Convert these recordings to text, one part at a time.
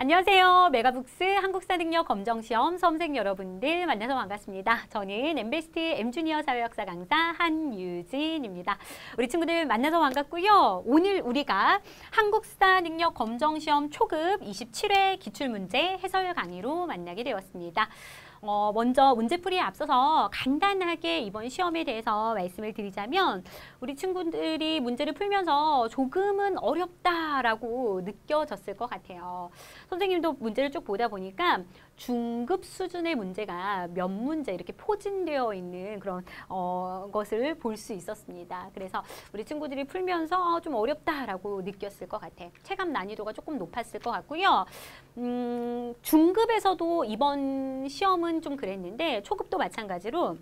안녕하세요. 메가북스 한국사능력 검정시험 수험생 여러분들 만나서 반갑습니다. 저는 엠베스트 M주니어 사회역사 강사 한유진입니다. 우리 친구들 만나서 반갑고요. 오늘 우리가 한국사 능력 검정시험 초급 27회 기출문제 해설 강의로 만나게 되었습니다. 어, 먼저 문제풀이에 앞서서 간단하게 이번 시험에 대해서 말씀을 드리자면 우리 친구들이 문제를 풀면서 조금은 어렵다라고 느껴졌을 것 같아요. 선생님도 문제를 쭉 보다 보니까 중급 수준의 문제가 몇 문제 이렇게 포진되어 있는 그런 어, 것을 볼 수 있었습니다. 그래서 우리 친구들이 풀면서 어, 좀 어렵다라고 느꼈을 것 같아. 체감 난이도가 조금 높았을 것 같고요. 음, 중급에서도 이번 시험은 좀 그랬는데 초급도 마찬가지로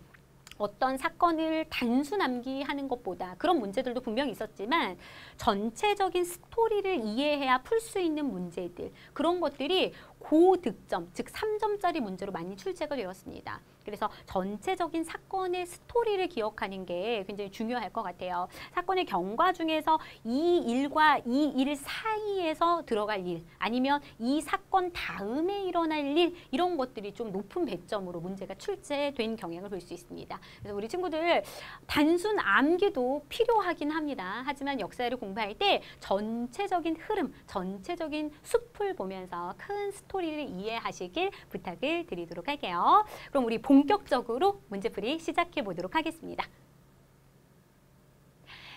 어떤 사건을 단순 암기하는 것보다 그런 문제들도 분명히 있었지만 전체적인 스토리를 이해해야 풀 수 있는 문제들 그런 것들이 고득점 즉 3점짜리 문제로 많이 출제가 되었습니다. 그래서 전체적인 사건의 스토리를 기억하는 게 굉장히 중요할 것 같아요. 사건의 경과 중에서 이 일과 이 일 사이에서 들어갈 일 아니면 이 사건 다음에 일어날 일 이런 것들이 좀 높은 배점으로 문제가 출제된 경향을 볼 수 있습니다. 그래서 우리 친구들 단순 암기도 필요하긴 합니다. 하지만 역사를 공부할 때 전체적인 흐름, 전체적인 숲을 보면서 큰 스토리를 이해하시길 부탁을 드리도록 할게요. 그럼 우리 본 본격적으로 문제풀이 시작해 보도록 하겠습니다.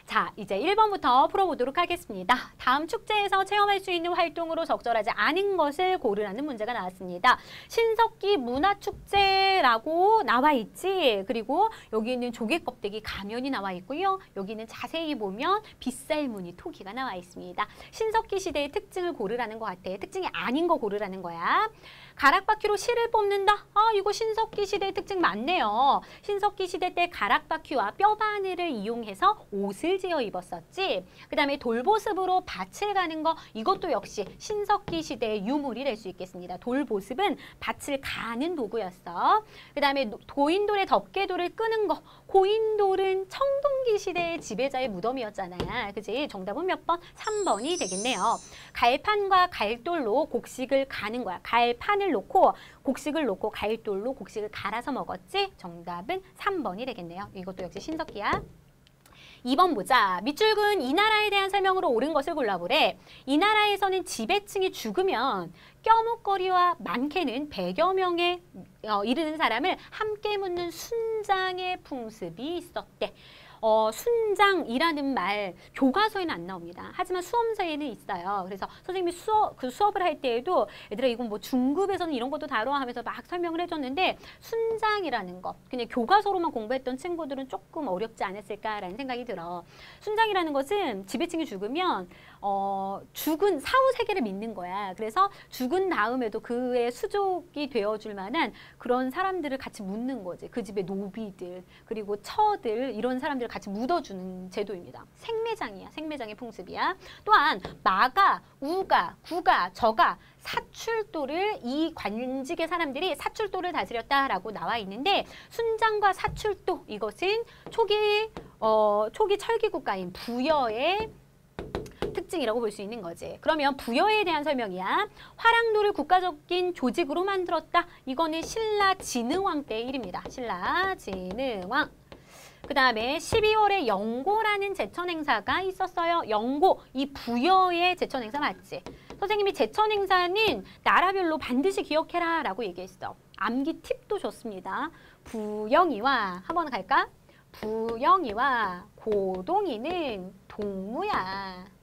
자, 이제 1번부터 풀어보도록 하겠습니다. 다음 축제에서 체험할 수 있는 활동으로 적절하지 않은 것을 고르라는 문제가 나왔습니다. 신석기 문화축제라고 나와 있지. 그리고 여기 있는 조개 껍데기 가면이 나와 있고요. 여기는 자세히 보면 빗살무늬 토기가 나와 있습니다. 신석기 시대의 특징을 고르라는 것 같아. 특징이 아닌 거 고르라는 거야. 가락바퀴로 실을 뽑는다? 아, 이거 신석기 시대의 특징 맞네요. 신석기 시대 때 가락바퀴와 뼈바늘을 이용해서 옷을 지어 입었었지. 그 다음에 돌보습으로 밭을 가는 거 이것도 역시 신석기 시대의 유물이 될 수 있겠습니다. 돌보습은 밭을 가는 도구였어. 그 다음에 도인돌의 덮개돌을 끄는 거 고인돌은 청동기 시대의 지배자의 무덤이었잖아요. 그지? 정답은 몇 번? 3번이 되겠네요. 갈판과 갈돌로 곡식을 가는 거야. 갈판을 놓고 곡식을 놓고 갈돌로 곡식을 갈아서 먹었지? 정답은 3번이 되겠네요. 이것도 역시 신석기야. 2번 보자. 밑줄근 이 나라에 대한 설명으로 옳은 것을 골라보래. 이 나라에서는 지배층이 죽으면 껴묵거리와 많게는 100여 명에 어, 이르는 사람을 함께 묻는 순장의 풍습이 있었대. 어, 순장이라는 말 교과서에는 안 나옵니다. 하지만 수험서에는 있어요. 그래서 선생님이 수업, 그 수업을 할 때에도 얘들아 이건 뭐 중급에서는 이런 것도 다뤄 하면서 막 설명을 해줬는데 순장이라는 것 그냥 교과서로만 공부했던 친구들은 조금 어렵지 않았을까라는 생각이 들어. 순장이라는 것은 지배층이 죽으면 어, 죽은 사후 세계를 믿는 거야. 그래서 죽은 다음에도 그의 수족이 되어줄 만한 그런 사람들을 같이 묻는 거지. 그 집의 노비들 그리고 처들 이런 사람들을 같이 묻어주는 제도입니다. 생매장이야. 생매장의 풍습이야. 또한 마가, 우가, 구가, 저가 사출도를 이 관직의 사람들이 사출도를 다스렸다라고 나와 있는데 순장과 사출도 이것은 초기 어, 초기 철기 국가인 부여의 특징이라고 볼 수 있는 거지. 그러면 부여에 대한 설명이야. 화랑도를 국가적인 조직으로 만들었다. 이거는 신라 진흥왕 때 일입니다. 신라 진흥왕. 그 다음에 12월에 영고라는 제천 행사가 있었어요. 영고, 이 부여의 제천 행사 맞지? 선생님이 제천 행사는 나라별로 반드시 기억해라 라고 얘기했어. 암기 팁도 좋습니다. 부영이와 한번 갈까? 부영이와 고동이는 동무야.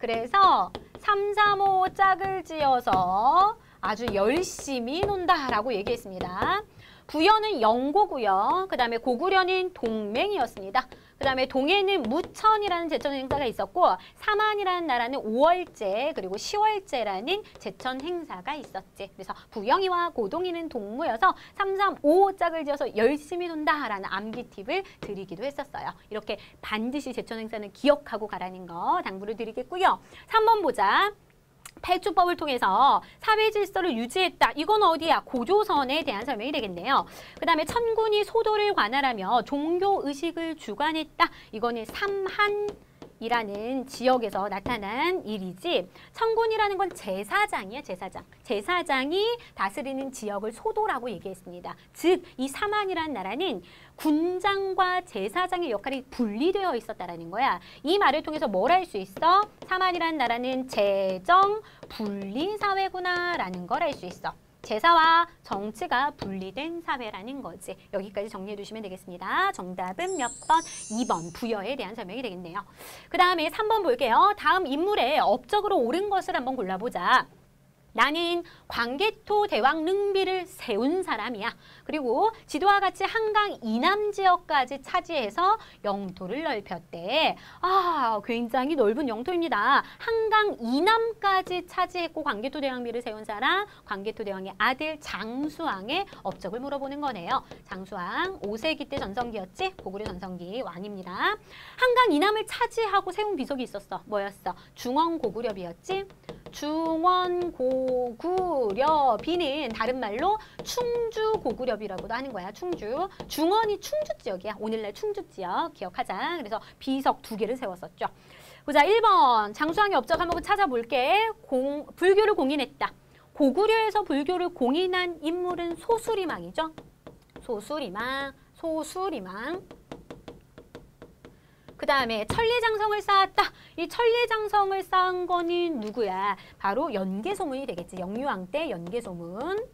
그래서 3, 3, 5 짝을 지어서 아주 열심히 논다라고 얘기했습니다. 부여는 영고고요. 그 다음에 고구려는 동맹이었습니다. 그 다음에 동해는 무천이라는 제천 행사가 있었고 사만이라는 나라는 5월제 그리고 10월제라는 제천 행사가 있었지. 그래서 부영이와 고동이는 동무여서 3, 3, 5 짝을 지어서 열심히 논다라는 암기 팁을 드리기도 했었어요. 이렇게 반드시 제천 행사는 기억하고 가라는 거 당부를 드리겠고요. 3번 보자. 팔주법을 통해서 사회 질서를 유지했다. 이건 어디야? 고조선에 대한 설명이 되겠네요. 그 다음에 천군이 소도를 관할하며 종교 의식을 주관했다. 이거는 삼한 이라는 지역에서 나타난 일이지 청군이라는 건 제사장이야 제사장 제사장이 다스리는 지역을 소도라고 얘기했습니다 즉 이 사만이라는 나라는 군장과 제사장의 역할이 분리되어 있었다라는 거야 이 말을 통해서 뭘 알 수 있어 사만이라는 나라는 재정 분리 사회구나 라는 걸 알 수 있어 제사와 정치가 분리된 사회라는 거지. 여기까지 정리해 두시면 되겠습니다. 정답은 몇 번? 2번 부여에 대한 설명이 되겠네요. 그 다음에 3번 볼게요. 다음 인물의 업적으로 옳은 것을 한번 골라보자. 나는 광개토 대왕 능비를 세운 사람이야. 그리고 지도와 같이 한강 이남 지역까지 차지해서 영토를 넓혔대. 아, 굉장히 넓은 영토입니다. 한강 이남까지 차지했고 광개토 대왕비를 세운 사람, 광개토 대왕의 아들 장수왕의 업적을 물어보는 거네요. 장수왕 5세기 때 전성기였지? 고구려 전성기 왕입니다. 한강 이남을 차지하고 세운 비석이 있었어. 뭐였어? 중원 고구려비였지? 중원 고구려비는 다른 말로 충주 고구려비라고도 하는 거야. 충주. 중원이 충주 지역이야. 오늘날 충주 지역 기억하자. 그래서 비석 두 개를 세웠었죠. 보자 1번 장수왕의 업적 한번 찾아볼게. 공, 불교를 공인했다. 고구려에서 불교를 공인한 인물은 소수림왕이죠. 소수림왕, 소수림왕. 그 다음에 천리장성을 쌓았다. 이 천리장성을 쌓은 거는 누구야? 바로 연개소문이 되겠지. 영류왕 때 연개소문.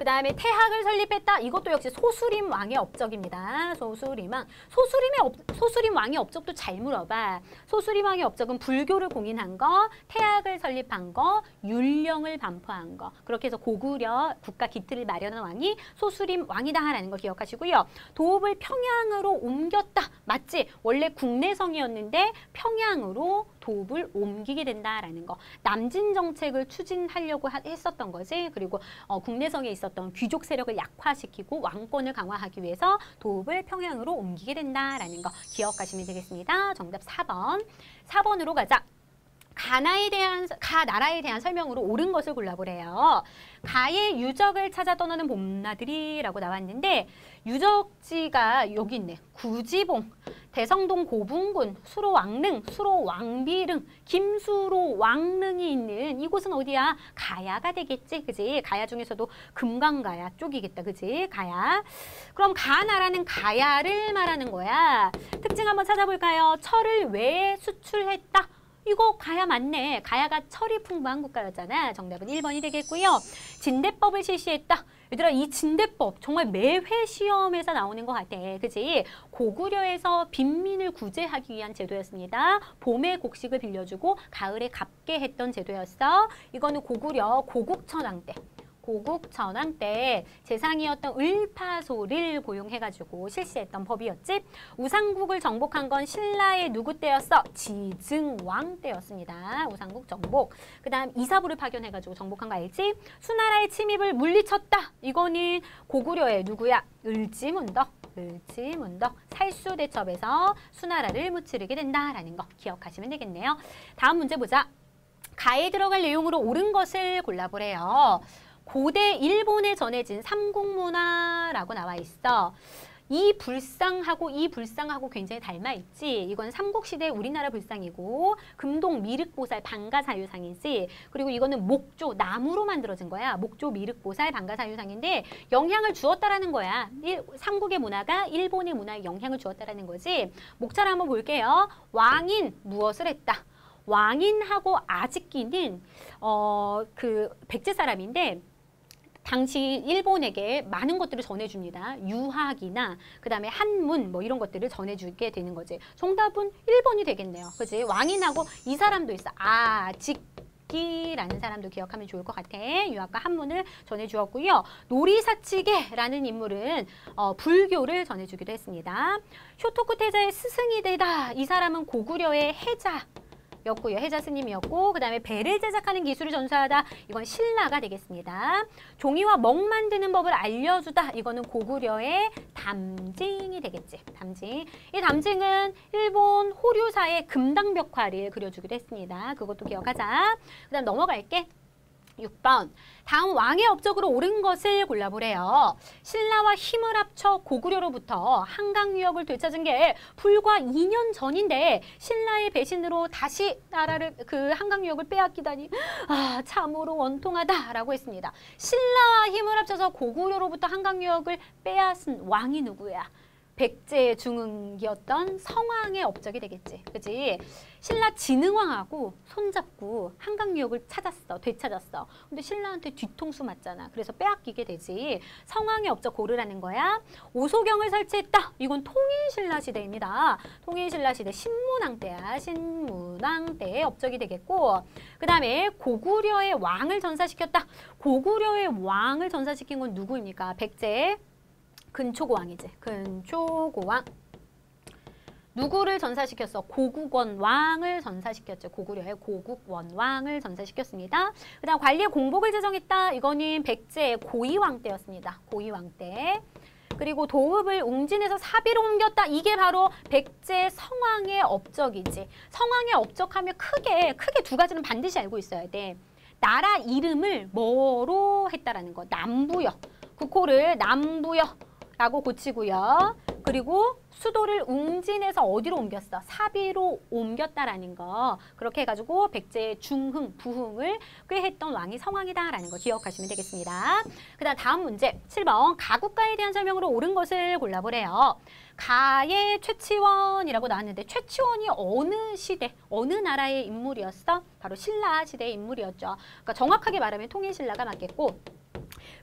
그 다음에 태학을 설립했다. 이것도 역시 소수림 왕의 업적입니다. 소수림 왕. 소수림의 업, 소수림 왕의 업적도 잘 물어봐. 소수림 왕의 업적은 불교를 공인한 거, 태학을 설립한 거, 율령을 반포한 거. 그렇게 해서 고구려 국가 기틀을 마련한 왕이 소수림 왕이다라는 걸 기억하시고요. 도읍을 평양으로 옮겼다. 맞지? 원래 국내성이었는데 평양으로 도읍을 옮기게 된다라는 거. 남진 정책을 추진하려고 했었던 거지. 그리고 어, 국내성에 있었던 귀족 세력을 약화시키고 왕권을 강화하기 위해서 도읍을 평양으로 옮기게 된다라는 거 기억하시면 되겠습니다. 정답 4번. 4번으로 가자. 가나에 대한 가 나라에 대한 설명으로 옳은 것을 골라보래요. 가의 유적을 찾아 떠나는 봄나들이라고 나왔는데 유적지가 여기 있네. 구지봉, 대성동 고분군, 수로 왕릉, 수로 왕비릉, 김수로 왕릉이 있는 이곳은 어디야? 가야가 되겠지, 그지? 가야 중에서도 금강가야 쪽이겠다, 그지? 가야. 그럼 가나라는 가야를 말하는 거야. 특징 한번 찾아볼까요? 철을 왜 수출했다? 이거 가야 맞네. 가야가 철이 풍부한 국가였잖아. 정답은 1번이 되겠고요. 진대법을 실시했다. 얘들아 이 진대법 정말 매회 시험에서 나오는 것 같아. 그지? 고구려에서 빈민을 구제하기 위한 제도였습니다. 봄에 곡식을 빌려주고 가을에 갚게 했던 제도였어. 이거는 고구려 고국천왕 때. 고국 전왕 때 재상이었던 을파소를 고용해가지고 실시했던 법이었지. 우상국을 정복한 건 신라의 누구 때였어? 지증왕 때였습니다. 우상국 정복. 그 다음 이사부를 파견해가지고 정복한 거 알지? 수나라의 침입을 물리쳤다. 이거는 고구려의 누구야? 을지문덕. 을지문덕 살수대첩에서 수나라를 무찌르게 된다라는 거 기억하시면 되겠네요. 다음 문제 보자. 가에 들어갈 내용으로 옳은 것을 골라보래요. 고대 일본에 전해진 삼국문화라고 나와 있어. 이 불상하고 이 불상하고 굉장히 닮아 있지. 이건 삼국시대 우리나라 불상이고 금동 미륵보살 방가사유상이지. 그리고 이거는 목조, 나무로 만들어진 거야. 목조 미륵보살 방가사유상인데 영향을 주었다라는 거야. 삼국의 문화가 일본의 문화에 영향을 주었다라는 거지. 목차를 한번 볼게요. 왕인 무엇을 했다. 왕인하고 아직기는 어 그 백제 사람인데 당시 일본에게 많은 것들을 전해줍니다. 유학이나 그 다음에 한문 뭐 이런 것들을 전해주게 되는 거지. 정답은 1번이 되겠네요. 그지? 왕인하고 이 사람도 있어. 아, 직. 라는 사람도 기억하면 좋을 것 같아. 유학과 한문을 전해주었고요. 놀이사치계라는 인물은 어, 불교를 전해주기도 했습니다. 쇼토쿠 태자의 스승이 되다. 이 사람은 고구려의 해자. 였고요. 해자 스님이었고 그 다음에 배를 제작하는 기술을 전수하다. 이건 신라가 되겠습니다. 종이와 먹 만드는 법을 알려주다. 이거는 고구려의 담징이 되겠지. 담징. 이 담징은 일본 호류사의 금당벽화를 그려주기도 했습니다. 그것도 기억하자. 그 다음 넘어갈게. 6번 다음 왕의 업적으로 옳은 것을 골라보래요. 신라와 힘을 합쳐 고구려로부터 한강 유역을 되찾은 게 불과 2년 전인데 신라의 배신으로 다시 나라를 그 한강 유역을 빼앗기다니 아 참으로 원통하다라고 했습니다. 신라와 힘을 합쳐서 고구려로부터 한강 유역을 빼앗은 왕이 누구야? 백제 중흥기였던 성왕의 업적이 되겠지. 그지? 신라 진흥왕하고 손잡고 한강유역을 찾았어. 되찾았어. 근데 신라한테 뒤통수 맞잖아. 그래서 빼앗기게 되지. 성왕의 업적 고르라는 거야. 오소경을 설치했다. 이건 통일신라 시대입니다. 통일신라 시대 신문왕 때야. 신문왕 때의 업적이 되겠고 그 다음에 고구려의 왕을 전사시켰다. 고구려의 왕을 전사시킨 건 누구입니까? 백제 근초고왕이지. 근초고왕. 누구를 전사시켰어? 고국원 왕을 전사시켰죠. 고구려의 고국원 왕을 전사시켰습니다. 그 다음 관리의 공복을 제정했다. 이거는 백제의 고이왕 때였습니다. 고이왕 때. 그리고 도읍을 웅진에서 사비로 옮겼다. 이게 바로 백제 성왕의 업적이지. 성왕의 업적하면 크게 크게 두 가지는 반드시 알고 있어야 돼. 나라 이름을 뭐로 했다라는 거. 남부여. 국호를 남부여. 라고 고치고요. 그리고 수도를 웅진에서 어디로 옮겼어? 사비로 옮겼다라는 거. 그렇게 해가지고 백제의 중흥, 부흥을 꾀했던 왕이 성왕이다라는 거 기억하시면 되겠습니다. 그 다음 다음 문제 7번 가국가에 대한 설명으로 옳은 것을 골라보래요. 가의 최치원이라고 나왔는데 최치원이 어느 시대, 어느 나라의 인물이었어? 바로 신라 시대의 인물이었죠. 그러니까 정확하게 말하면 통일신라가 맞겠고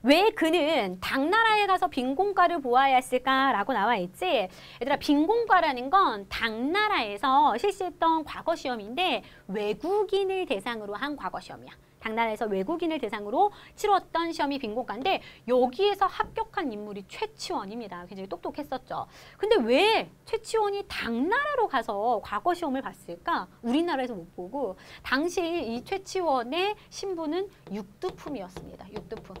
왜 그는 당나라에 가서 빈공과를 보아야 했을까라고 나와 있지. 얘들아 빈공과라는 건 당나라에서 실시했던 과거 시험인데 외국인을 대상으로 한 과거 시험이야. 당나라에서 외국인을 대상으로 치렀던 시험이 빈공과인데 여기에서 합격한 인물이 최치원입니다. 굉장히 똑똑했었죠. 근데 왜 최치원이 당나라로 가서 과거 시험을 봤을까? 우리나라에서 못 보고 당시 이 최치원의 신분은 육두품이었습니다. 육두품.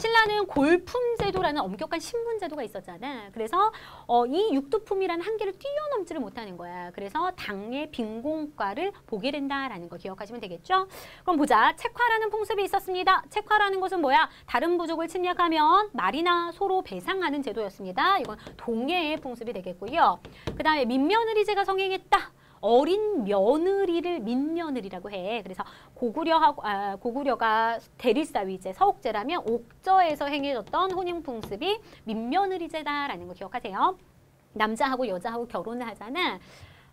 신라는 골품제도라는 엄격한 신분제도가 있었잖아. 그래서 어, 이 육두품이라는 한계를 뛰어넘지를 못하는 거야. 그래서 당의 빈공과를 보게 된다라는 거 기억하시면 되겠죠? 그럼 보자. 책화라는 풍습이 있었습니다. 책화라는 것은 뭐야? 다른 부족을 침략하면 말이나 소로 배상하는 제도였습니다. 이건 동해의 풍습이 되겠고요. 그 다음에 민며느리제가 성행했다. 어린 며느리를 민며느리라고 해. 그래서 고구려하고 아, 고구려가 대리사위제 서옥제라면 옥저에서 행해졌던 혼인 풍습이 민며느리제다라는 거 기억하세요. 남자하고 여자하고 결혼을 하잖아.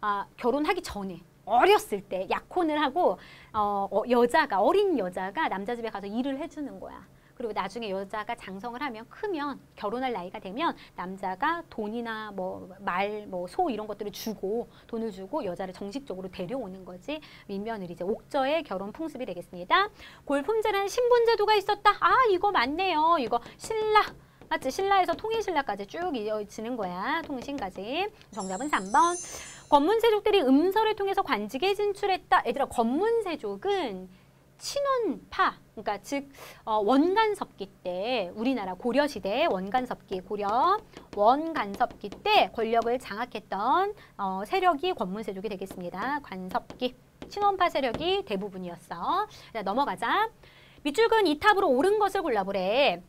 아, 결혼하기 전에 어렸을 때 약혼을 하고 어, 어, 여자가 어린 여자가 남자 집에 가서 일을 해주는 거야. 그리고 나중에 여자가 장성을 하면 크면 결혼할 나이가 되면 남자가 돈이나 뭐 말, 뭐 소 이런 것들을 주고 돈을 주고 여자를 정식적으로 데려오는 거지 민면을 이제 옥저의 결혼 풍습이 되겠습니다. 골품제라는 신분제도가 있었다. 아 이거 맞네요. 이거 신라 맞지? 신라에서 통일신라까지 쭉 이어지는 거야. 통신까지. 정답은 3번. 권문세족들이 음서를 통해서 관직에 진출했다. 얘들아 권문세족은 친원파, 그러니까 즉 어, 원간섭기 때 우리나라 고려 시대 원간섭기 고려 원간섭기 때 권력을 장악했던 어, 세력이 권문세족이 되겠습니다. 관섭기 친원파 세력이 대부분이었어. 자, 넘어가자. 밑줄 그은 이 탑으로 옳은 것을 골라보래.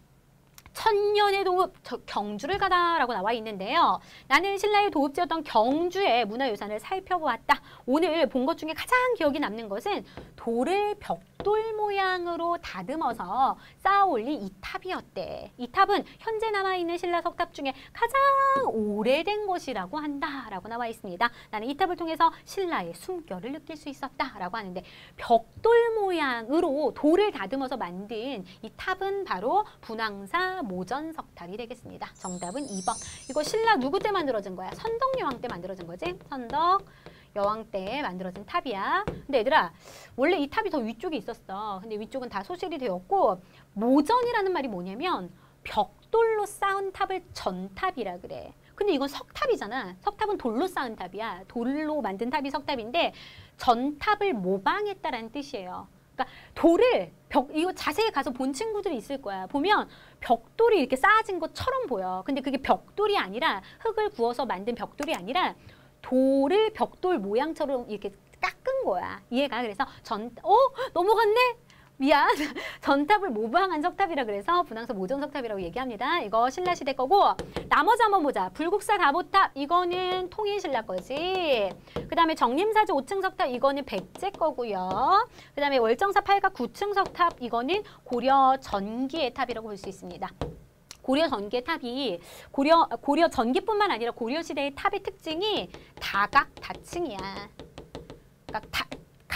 천년의 도읍 경주를 가다라고 나와 있는데요. 나는 신라의 도읍지였던 경주의 문화유산을 살펴보았다. 오늘 본 것 중에 가장 기억이 남는 것은 돌을 벽돌 모양으로 다듬어서 쌓아 올린 이 탑이었대. 이 탑은 현재 남아있는 신라 석탑 중에 가장 오래된 것이라고 한다라고 나와 있습니다. 나는 이 탑을 통해서 신라의 숨결을 느낄 수 있었다라고 하는데 벽돌 모양으로 돌을 다듬어서 만든 이 탑은 바로 분황사 모전석탑이 되겠습니다. 정답은 2번. 이거 신라 누구 때 만들어진 거야? 선덕여왕 때 만들어진 거지? 선덕 여왕 때 만들어진 탑이야. 근데 얘들아 원래 이 탑이 더 위쪽에 있었어. 근데 위쪽은 다 소실이 되었고 모전이라는 말이 뭐냐면 벽돌로 쌓은 탑을 전탑이라 그래. 근데 이건 석탑이잖아. 석탑은 돌로 쌓은 탑이야. 돌로 만든 탑이 석탑인데 전탑을 모방했다라는 뜻이에요. 그러니까 돌을 벽 이거 자세히 가서 본 친구들이 있을 거야. 보면 벽돌이 이렇게 쌓아진 것처럼 보여. 근데 그게 벽돌이 아니라 흙을 구워서 만든 벽돌이 아니라 돌을 벽돌 모양처럼 이렇게 깎은 거야. 이해가? 그래서 전, 어? 넘어갔네? 미안. 전탑을 모방한 석탑이라 그래서 분황서 모전 석탑이라고 얘기합니다. 이거 신라 시대 거고 나머지 한번 보자. 불국사 다보탑 이거는 통일 신라 거지. 그 다음에 정림사지 5층 석탑 이거는 백제 거고요. 그 다음에 월정사 8각 9층 석탑 이거는 고려 전기의 탑이라고 볼 수 있습니다. 고려 전기의 탑이 고려 고려 전기뿐만 아니라 고려 시대의 탑의 특징이 다각 다층이야. 그러니까 다,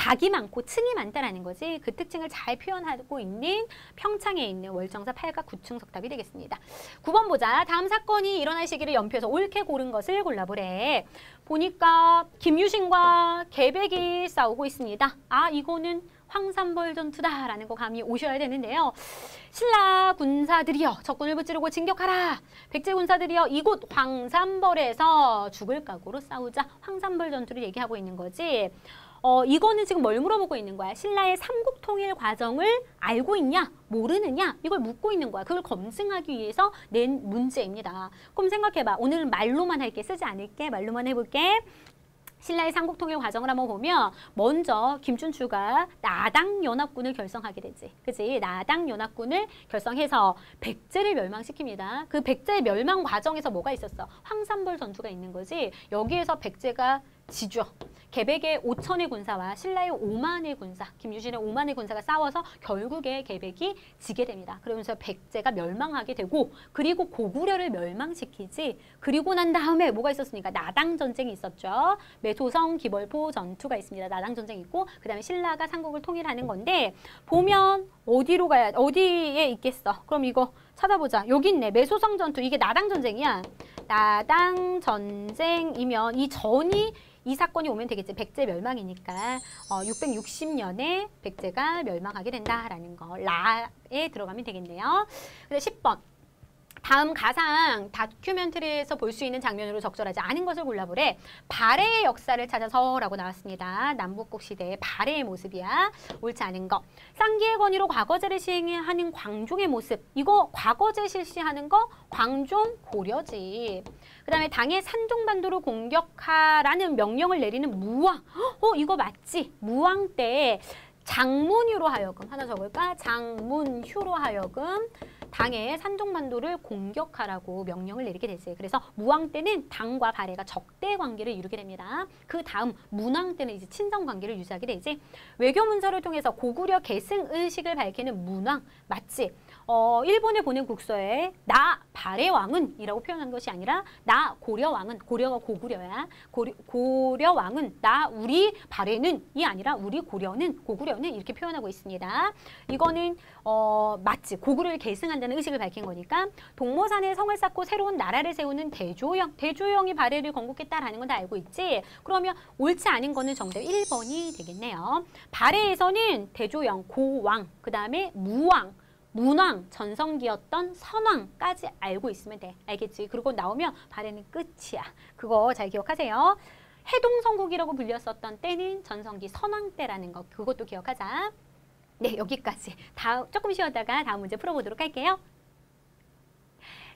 각이 많고 층이 많다라는 거지. 그 특징을 잘 표현하고 있는 평창에 있는 월정사 8각 9층 석탑이 되겠습니다. 9번 보자. 다음 사건이 일어날 시기를 연표에서 옳게 고른 것을 골라보래. 보니까 김유신과 개백이 싸우고 있습니다. 아 이거는 황산벌 전투다라는 거 감이 오셔야 되는데요. 신라 군사들이여 적군을 붙이려고 진격하라. 백제 군사들이여 이곳 황산벌에서 죽을 각오로 싸우자. 황산벌 전투를 얘기하고 있는 거지. 어, 이거는 지금 뭘 물어보고 있는 거야? 신라의 삼국 통일 과정을 알고 있냐? 모르느냐? 이걸 묻고 있는 거야. 그걸 검증하기 위해서 낸 문제입니다. 그럼 생각해봐. 오늘은 말로만 할게. 쓰지 않을게. 말로만 해볼게. 신라의 삼국통일 과정을 한번 보면 먼저 김춘추가 나당 연합군을 결성하게 되지. 그지? 나당 연합군을 결성해서 백제를 멸망시킵니다. 그 백제 멸망 과정에서 뭐가 있었어? 황산벌 전투가 있는 거지. 여기에서 백제가 지죠. 개백의 5천의 군사와 신라의 5만의 군사, 김유신의 5만의 군사가 싸워서 결국에 개백이 지게 됩니다. 그러면서 백제가 멸망하게 되고 그리고 고구려를 멸망시키지 그리고 난 다음에 뭐가 있었습니까? 나당 전쟁이 있었죠. 매조성 기벌포 전투가 있습니다. 나당 전쟁 있고 그 다음에 신라가 삼국을 통일하는 건데 보면 어디로 가야 어디에 있겠어? 그럼 이거 찾아보자. 여기 있네. 매소성 전투. 이게 나당 전쟁이야. 나당 전쟁이면 이 전이 이 사건이 오면 되겠지. 백제 멸망이니까 어, 660년에 백제가 멸망하게 된다라는 거. 라에 들어가면 되겠네요. 근데 10번. 다음 가상 다큐멘터리에서 볼 수 있는 장면으로 적절하지 않은 것을 골라보래. 발해의 역사를 찾아서라고 나왔습니다. 남북국 시대의 발해의 모습이야. 옳지 않은 거. 쌍기의 권위로 과거제를 시행하는 광종의 모습. 이거 과거제 실시하는 거 광종 고려지. 그 다음에 당의 산종반도를 공격하라는 명령을 내리는 무왕. 어 이거 맞지? 무왕 때 장문휴로 하여금 하나 적을까? 장문휴로 하여금 당의 산종만도를 공격하라고 명령을 내리게 됐어요. 그래서 무왕 때는 당과 발해가 적대 관계를 이루게 됩니다. 그 다음 문왕 때는 이제 친정 관계를 유지하게 되지. 외교 문서를 통해서 고구려 계승 의식을 밝히는 문왕 맞지? 어, 일본에 보낸 국서에 나 발해왕은 이라고 표현한 것이 아니라 나 고려 왕은 고려가 고구려야 고려, 고려 왕은 나 우리 발해는 이 아니라 우리 고려는 고구려는 이렇게 표현하고 있습니다. 이거는 어, 맞지 고구려를 계승한다는 의식을 밝힌 거니까 동모산에 성을 쌓고 새로운 나라를 세우는 대조영 대조영이 발해를 건국했다라는 건 다 알고 있지 그러면 옳지 않은 거는 정답 1번이 되겠네요. 발해에서는 대조영 고왕 그 다음에 무왕 문왕, 전성기였던 선왕까지 알고 있으면 돼. 알겠지? 그리고 나오면 발에는 끝이야. 그거 잘 기억하세요. 해동성국이라고 불렸었던 때는 전성기 선왕 때라는 거. 그것도 기억하자. 네, 여기까지. 다음 조금 쉬었다가 다음 문제 풀어보도록 할게요.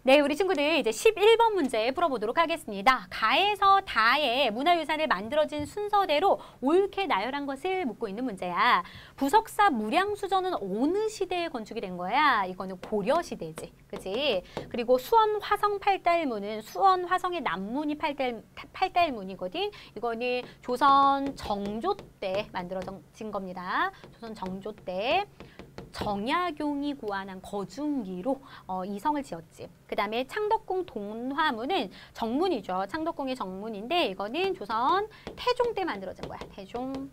네, 우리 친구들 이제 11번 문제 풀어보도록 하겠습니다. 가에서 다의 문화유산을 만들어진 순서대로 옳게 나열한 것을 묻고 있는 문제야. 부석사 무량수전은 어느 시대에 건축이 된 거야? 이거는 고려시대지. 그지? 그리고 수원 화성 팔달문은 수원 화성의 남문이 팔달, 팔달문이거든. 이거는 조선 정조 때 만들어진 겁니다. 조선 정조 때. 정약용이 고안한 거중기로 어, 이 성을 지었지. 그 다음에 창덕궁 동화문은 정문이죠. 창덕궁의 정문인데 이거는 조선 태종 때 만들어진 거야. 태종.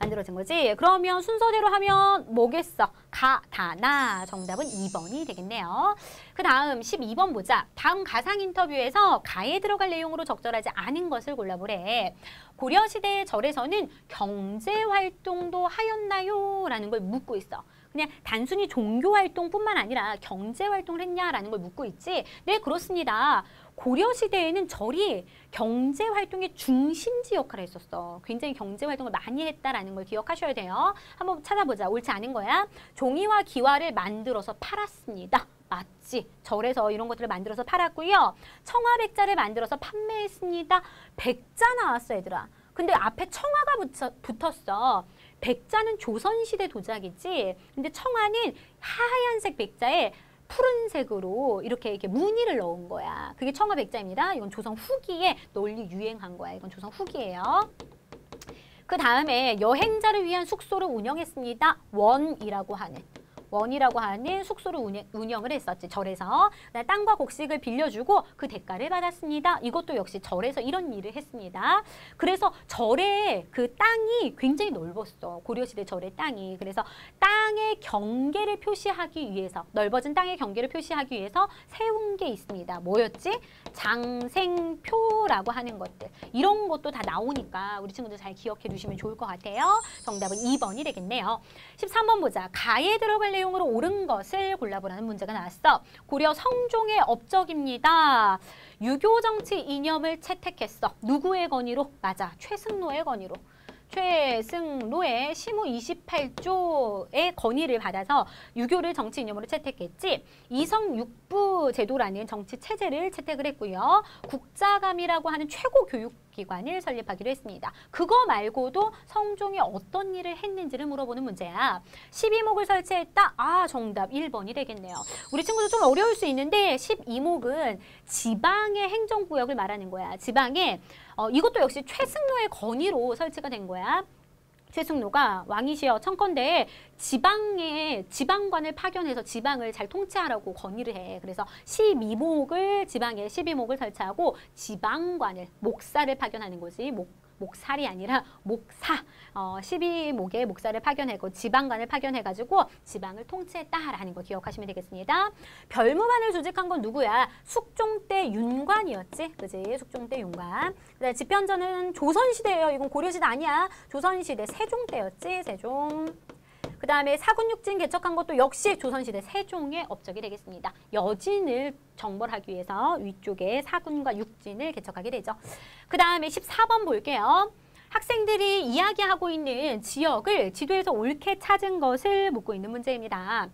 만들어진 거지. 그러면 순서대로 하면 뭐겠어? 가, 다, 나. 정답은 2번이 되겠네요. 그 다음 12번 보자. 다음 가상 인터뷰에서 가에 들어갈 내용으로 적절하지 않은 것을 골라보래. 고려시대의 절에서는 경제활동도 하였나요? 라는 걸 묻고 있어. 그냥 단순히 종교활동뿐만 아니라 경제활동을 했냐라는 걸 묻고 있지. 네, 그렇습니다. 고려시대에는 절이 경제 활동의 중심지 역할을 했었어. 굉장히 경제 활동을 많이 했다라는 걸 기억하셔야 돼요. 한번 찾아보자. 옳지 않은 거야. 종이와 기와를 만들어서 팔았습니다. 맞지. 절에서 이런 것들을 만들어서 팔았고요. 청아백자를 만들어서 판매했습니다. 백자 나왔어 얘들아. 근데 앞에 청아가 붙여, 붙었어. 백자는 조선시대 도자기지. 근데 청아는 하얀색 백자에 푸른색으로 이렇게 이렇게 무늬를 넣은 거야. 그게 청아 백자입니다. 이건 조선 후기에 널리 유행한 거야. 이건 조선 후기예요. 그 다음에 여행자를 위한 숙소를 운영했습니다. 원이라고 하는. 원이라고 하는 숙소를 운영, 을 했었지 절에서 땅과 곡식을 빌려주고 그 대가를 받았습니다. 이것도 역시 절에서 이런 일을 했습니다. 그래서 절의 그 땅이 굉장히 넓었어. 고려시대 절의 땅이. 그래서 땅의 경계를 표시하기 위해서 넓어진 땅의 경계를 표시하기 위해서 세운 게 있습니다. 뭐였지? 장생표라고 하는 것들. 이런 것도 다 나오니까 우리 친구들 잘 기억해 두시면 좋을 것 같아요. 정답은 2번이 되겠네요. 13번 보자. 가에 들어갈 내용으로 옳은 것을 골라보라는 문제가 나왔어. 고려 성종의 업적입니다. 유교 정치 이념을 채택했어. 누구의 건의로? 맞아. 최승로의 건의로. 최승로의 시무 28조의 건의를 받아서 유교를 정치 이념으로 채택했지 이성 육부 제도라는 정치 체제를 채택을 했고요. 국자감이라고 하는 최고 교육 기관을 설립하기로 했습니다. 그거 말고도 성종이 어떤 일을 했는지를 물어보는 문제야. 12목을 설치했다? 아 정답 1번이 되겠네요. 우리 친구들 좀 어려울 수 있는데 12목은 지방의 행정구역을 말하는 거야. 지방에 어, 이것도 역시 최승로의 건의로 설치가 된 거야. 최승로가 왕이시여 청컨대에 지방에 지방관을 파견해서 지방을 잘 통치하라고 건의를 해. 그래서 12목을 지방에 12목을 설치하고 지방관을 목사를 파견하는 거지. 목 목살이 아니라 목사 어, 12목의 목사를 파견하고 지방관을 파견해가지고 지방을 통치했다라는 거 기억하시면 되겠습니다. 별무반을 조직한 건 누구야? 숙종 때 윤관이었지. 그지? 숙종 때 윤관. 그다음 집현전은 조선시대예요. 이건 고려시대 아니야. 조선시대 세종 때였지. 세종. 그 다음에 사군육진 개척한 것도 역시 조선시대 세종의 업적이 되겠습니다. 여진을 정벌하기 위해서 위쪽에 사군과 육진을 개척하게 되죠. 그 다음에 14번 볼게요. 학생들이 이야기하고 있는 지역을 지도에서 옳게 찾은 것을 묻고 있는 문제입니다.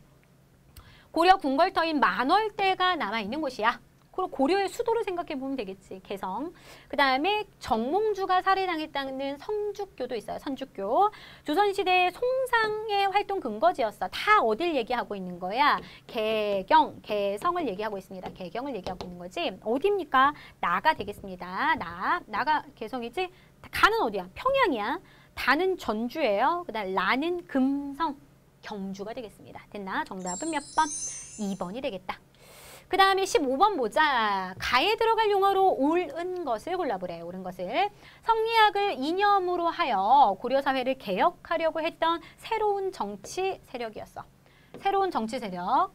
고려 궁궐터인 만월대가 남아있는 곳이야. 그리고 고려의 수도를 생각해 보면 되겠지. 개성. 그 다음에 정몽주가 살해당했다는 성주교도 있어요. 선주교. 조선시대 송상의 활동 근거지였어. 다 어딜 얘기하고 있는 거야? 개경, 개성을 얘기하고 있습니다. 개경을 얘기하고 있는 거지. 어디입니까? 나가 되겠습니다. 나, 나가 개성이지? 가는 어디야? 평양이야. 다는 전주예요. 그 다음 라는 금성, 경주가 되겠습니다. 됐나? 정답은 몇 번? 2번이 되겠다. 그 다음에 15번 보자. 가에 들어갈 용어로 옳은 것을 골라보래. 옳은 것을. 성리학을 이념으로 하여 고려사회를 개혁하려고 했던 새로운 정치 세력이었어. 새로운 정치 세력.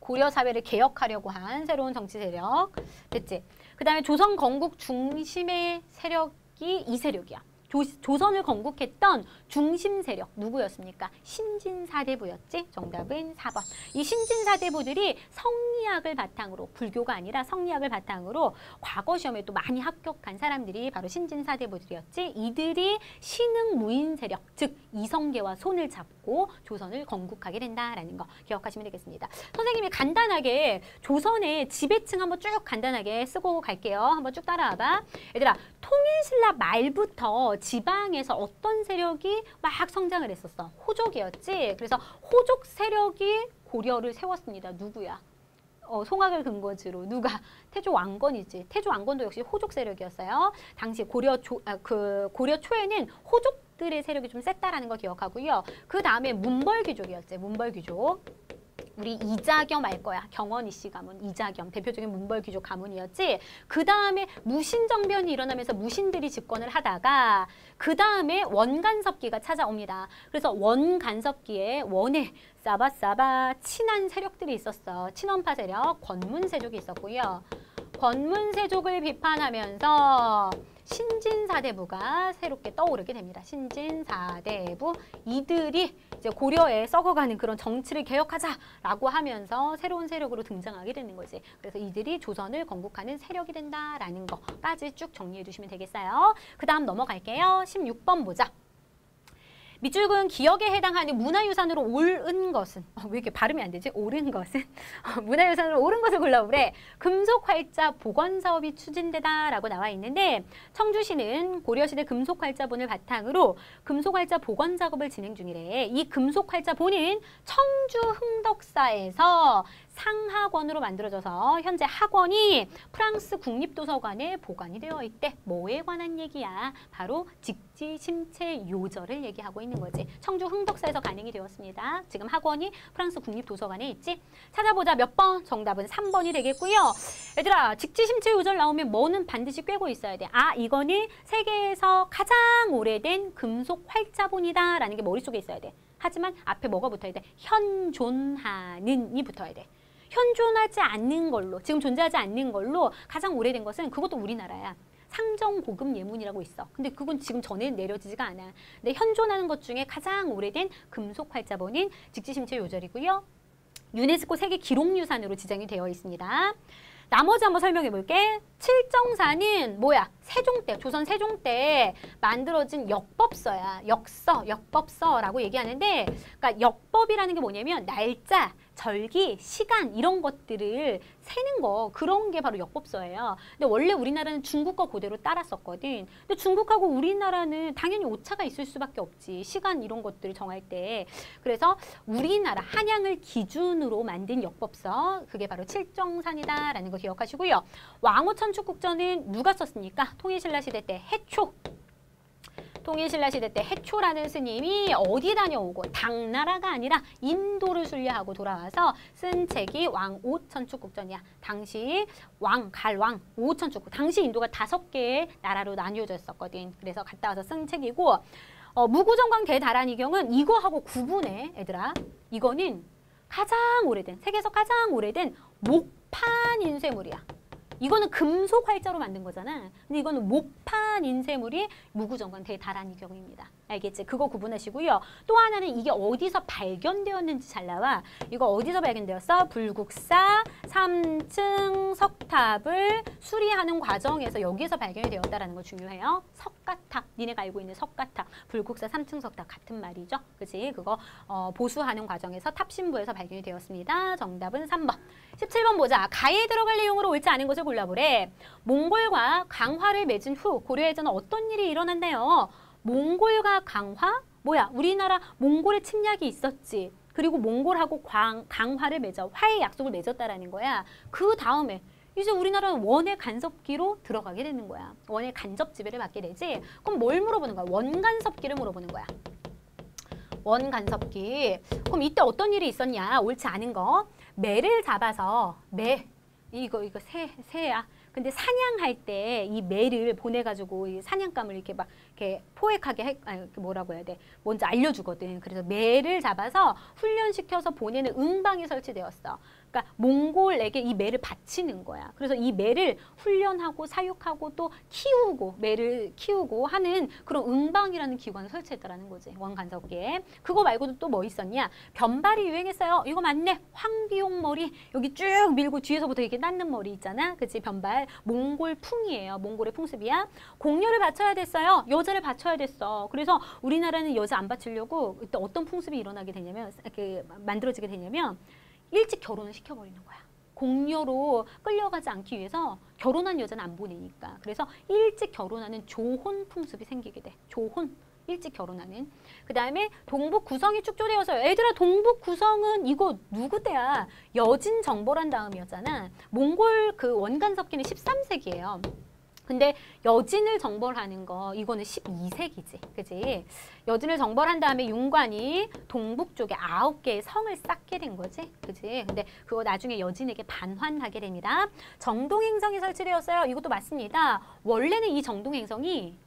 고려사회를 개혁하려고 한 새로운 정치 세력. 됐지? 그 다음에 조선 건국 중심의 세력이 이 세력이야. 조, 선을 건국했던 중심 세력 누구였습니까? 신진사대부였지? 정답은 4번. 이 신진사대부들이 성리학을 바탕으로 불교가 아니라 성리학을 바탕으로 과거 시험에 또 많이 합격한 사람들이 바로 신진사대부들이었지. 이들이 신흥 무인 세력 즉 이성계와 손을 잡고 조선을 건국하게 된다라는 거 기억하시면 되겠습니다. 선생님이 간단하게 조선의 지배층 한번 쭉 간단하게 쓰고 갈게요. 한번 쭉 따라와봐. 얘들아 통일신라 말부터 지방에서 어떤 세력이 막 성장을 했었어. 호족이었지. 그래서 호족 세력이 고려를 세웠습니다. 누구야? 어, 송악을 근거지로 누가 태조 왕건이지. 태조 왕건도 역시 호족 세력이었어요. 당시 고려 조, 아, 그 고려 초에는 호족들의 세력이 좀 셌다라는 거 기억하고요. 그 다음에 문벌귀족이었지. 문벌귀족. 우리 이자겸 알 거야. 경원 이 씨 가문 이자겸 대표적인 문벌 귀족 가문이었지. 그 다음에 무신정변이 일어나면서 무신들이 집권을 하다가 그 다음에 원간섭기가 찾아옵니다. 그래서 원간섭기에 원에 싸바싸바 친한 세력들이 있었어. 친원파 세력, 권문세족이 있었고요. 권문세족을 비판하면서 신진사대부가 새롭게 떠오르게 됩니다. 신진사대부 이들이 이제 고려에 썩어가는 그런 정치를 개혁하자라고 하면서 새로운 세력으로 등장하게 되는 거지. 그래서 이들이 조선을 건국하는 세력이 된다라는 거까지 쭉 정리해 두시면 되겠어요. 그 다음 넘어갈게요. 16번 보자. 밑줄근 기억에 해당하는 문화유산으로 옳은 것은 어, 왜 이렇게 발음이 안 되지? 옳은 것은 어, 문화유산으로 옳은 것을 골라보래. 금속활자 복원 사업이 추진되다라고 나와 있는데 청주시는 고려시대 금속활자본을 바탕으로 금속활자 복원 작업을 진행 중이래. 이 금속활자본은 청주 흥덕사에서 상학원으로 만들어져서 현재 학원이 프랑스 국립도서관에 보관이 되어 있대. 뭐에 관한 얘기야? 바로 직지 심체 요절을 얘기하고 있는 거지. 청주 흥덕사에서 간행이 되었습니다. 지금 학원이 프랑스 국립도서관에 있지. 찾아보자 몇 번? 정답은 3번이 되겠고요. 얘들아 직지 심체 요절 나오면 뭐는 반드시 꿰고 있어야 돼. 아 이거는 세계에서 가장 오래된 금속 활자본이다 라는 게 머릿속에 있어야 돼. 하지만 앞에 뭐가 붙어야 돼? 현존하는이 붙어야 돼. 현존하지 않는 걸로 지금 존재하지 않는 걸로 가장 오래된 것은 그것도 우리나라야. 상정고금 예문이라고 있어. 근데 그건 지금 전에 내려지지가 않아. 근데 현존하는 것 중에 가장 오래된 금속 활자본인 직지심체 요절이고요. 유네스코 세계 기록유산으로 지정이 되어 있습니다. 나머지 한번 설명해 볼게. 칠정사는 뭐야? 세종 때, 조선 세종 때 만들어진 역법서야. 역서, 역법서라고 얘기하는데 그러니까 역법이라는 게 뭐냐면 날짜, 절기, 시간 이런 것들을 세는 거 그런 게 바로 역법서예요. 근데 원래 우리나라는 중국 거 그대로 따랐었거든. 근데 중국하고 우리나라는 당연히 오차가 있을 수밖에 없지. 시간 이런 것들을 정할 때. 그래서 우리나라 한양을 기준으로 만든 역법서 그게 바로 칠정산이다라는 거 기억하시고요. 왕호천축국전은 누가 썼습니까? 통일신라 시대 때 해초 통일신라 시대 때 해초라는 스님이 어디 다녀오고 당나라가 아니라 인도를 순례하고 돌아와서 쓴 책이 왕 오천축국전이야. 당시 왕, 갈왕, 오천축국. 당시 인도가 다섯 개의 나라로 나뉘어졌었거든. 그래서 갔다 와서 쓴 책이고 어, 무구정광 대다란이경은 이거하고 구분해, 얘들아. 이거는 가장 오래된, 세계에서 가장 오래된 목판 인쇄물이야. 이거는 금속 활자로 만든 거잖아. 근데 이거는 목판 인쇄물이 무구정관 대다란이 경우입니다. 알겠지? 그거 구분하시고요. 또 하나는 이게 어디서 발견되었는지 잘 나와. 이거 어디서 발견되었어? 불국사 3층 석탑을 수리하는 과정에서 여기에서 발견이 되었다는 거 중요해요. 석가탑, 니네가 알고 있는 석가탑, 불국사 3층 석탑 같은 말이죠. 그치? 그거 어, 보수하는 과정에서 탑신부에서 발견이 되었습니다. 정답은 3번. 17번 보자. 가에 들어갈 내용으로 옳지 않은 것을 골라보래. 몽골과 강화를 맺은 후 고려에서는 어떤 일이 일어났나요? 몽골과 강화? 뭐야? 우리나라 몽골의 침략이 있었지. 그리고 몽골하고 광, 강화를 맺어 화해 약속을 맺었다라는 거야. 그 다음에 이제 우리나라는 원의 간섭기로 들어가게 되는 거야. 원의 간접 지배를 받게 되지. 그럼 뭘 물어보는 거야? 원간섭기를 물어보는 거야. 원간섭기. 그럼 이때 어떤 일이 있었냐? 옳지 않은 거. 매를 잡아서 매 이거 이거 새 새야. 근데 사냥할 때 이 매를 보내가지고 이 사냥감을 이렇게 막 이렇게 포획하게 해, 아니 뭐라고 해야 돼? 먼저 알려주거든. 그래서 매를 잡아서 훈련시켜서 보내는 응방이 설치되었어. 그러니까 몽골에게 이 매를 바치는 거야. 그래서 이 매를 훈련하고 사육하고 또 키우고 매를 키우고 하는 그런 응방이라는 기관을 설치했다라는 거지. 원간섭기에. 그거 말고도 또 뭐 있었냐? 변발이 유행했어요. 이거 맞네. 황비용 머리 여기 쭉 밀고 뒤에서부터 이렇게 낫는 머리 있잖아. 그치? 변발. 몽골 풍이에요. 몽골의 풍습이야. 공녀를 바쳐야 됐어요. 여자를 바쳐야 됐어. 그래서 우리나라는 여자 안 바치려고 어떤 풍습이 일어나게 되냐면 그 만들어지게 되냐면 일찍 결혼을 시켜버리는 거야. 공녀로 끌려가지 않기 위해서 결혼한 여자는 안 보내니까. 그래서 일찍 결혼하는 조혼 풍습이 생기게 돼. 조혼. 일찍 결혼하는. 그 다음에 동북 구성이 축조되어서 애들아 동북 구성은 이거 누구 때야? 여진 정벌한 다음이었잖아. 몽골 그 원간 섭기는 13세기예요. 근데 여진을 정벌하는 거 이거는 12세기지. 그지? 여진을 정벌한 다음에 윤관이 동북 쪽에 아홉 개의 성을 쌓게 된 거지. 그지? 근데 그거 나중에 여진에게 반환하게 됩니다. 정동행성이 설치되었어요. 이것도 맞습니다. 원래는 이 정동행성이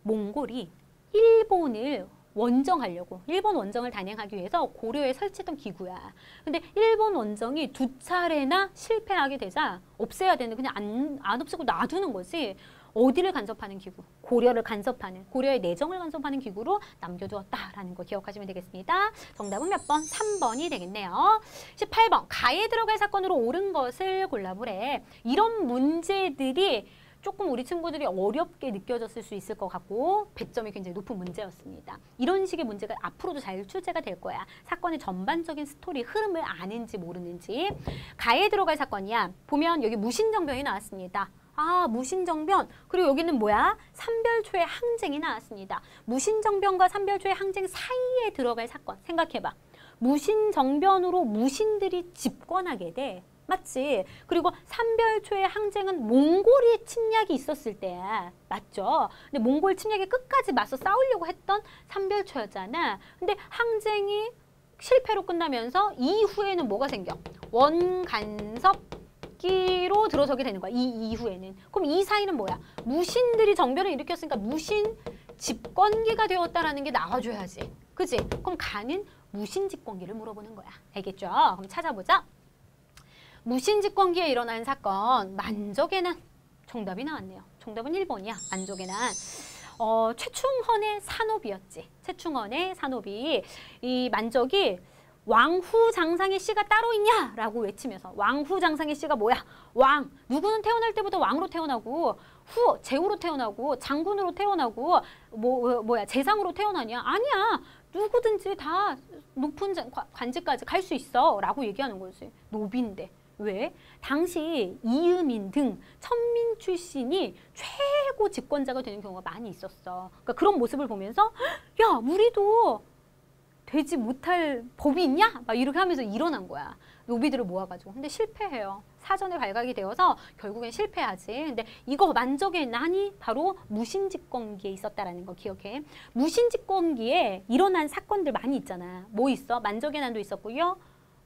몽골이 일본을 원정하려고 일본 원정을 단행하기 위해서 고려에 설치했던 기구야. 근데 일본 원정이 두 차례나 실패하게 되자 없애야 되는데 그냥 안, 안 없애고 놔두는 거지. 어디를 간섭하는 기구? 고려를 간섭하는, 고려의 내정을 간섭하는 기구로 남겨두었다라는 거 기억하시면 되겠습니다. 정답은 몇 번? 3번이 되겠네요. 18번, 가에 들어갈 사건으로 옳은 것을 골라보래. 이런 문제들이 조금 우리 친구들이 어렵게 느껴졌을 수 있을 것 같고 배점이 굉장히 높은 문제였습니다. 이런 식의 문제가 앞으로도 잘 출제가 될 거야. 사건의 전반적인 스토리 흐름을 아는지 모르는지. 가에 들어갈 사건이야. 보면 여기 무신정변이 나왔습니다. 아, 무신정변. 그리고 여기는 뭐야? 삼별초의 항쟁이 나왔습니다. 무신정변과 삼별초의 항쟁 사이에 들어갈 사건. 생각해봐. 무신정변으로 무신들이 집권하게 돼. 맞지? 그리고 삼별초의 항쟁은 몽골이 침략이 있었을 때야. 맞죠? 근데 몽골 침략에 끝까지 맞서 싸우려고 했던 삼별초였잖아. 근데 항쟁이 실패로 끝나면서 이후에는 뭐가 생겨? 원간섭기로 들어서게 되는 거야. 이 이후에는. 그럼 이 사이는 뭐야? 무신들이 정변을 일으켰으니까 무신 집권기가 되었다라는 게 나와줘야지. 그지? 그럼 가는 무신 집권기를 물어보는 거야. 알겠죠? 그럼 찾아보자. 무신집권기에 일어난 사건 만족의 난 정답이 나왔네요. 정답은 1번이야. 만족의 난. 어, 최충헌의 산업이었지. 최충헌의 산업이 이 만족이 왕후 장상의 씨가 따로 있냐 라고 외치면서 왕후 장상의 씨가 뭐야? 왕. 누구는 태어날 때부터 왕으로 태어나고 후 제후로 태어나고 장군으로 태어나고 뭐 뭐야 재상으로 태어나냐? 아니야. 누구든지 다 높은 관직까지 갈 수 있어 라고 얘기하는 거지. 노비인데. 왜? 당시 이음인 등 천민 출신이 최고 집권자가 되는 경우가 많이 있었어. 그러니까 그런 모습을 보면서 야 우리도 되지 못할 법이 있냐? 막 이렇게 하면서 일어난 거야. 노비들을 모아가지고. 근데 실패해요. 사전에 발각이 되어서 결국엔 실패하지. 근데 이거 만족의 난이 바로 무신집권기에 있었다라는 거 기억해. 무신집권기에 일어난 사건들 많이 있잖아. 뭐 있어? 만족의 난도 있었고요.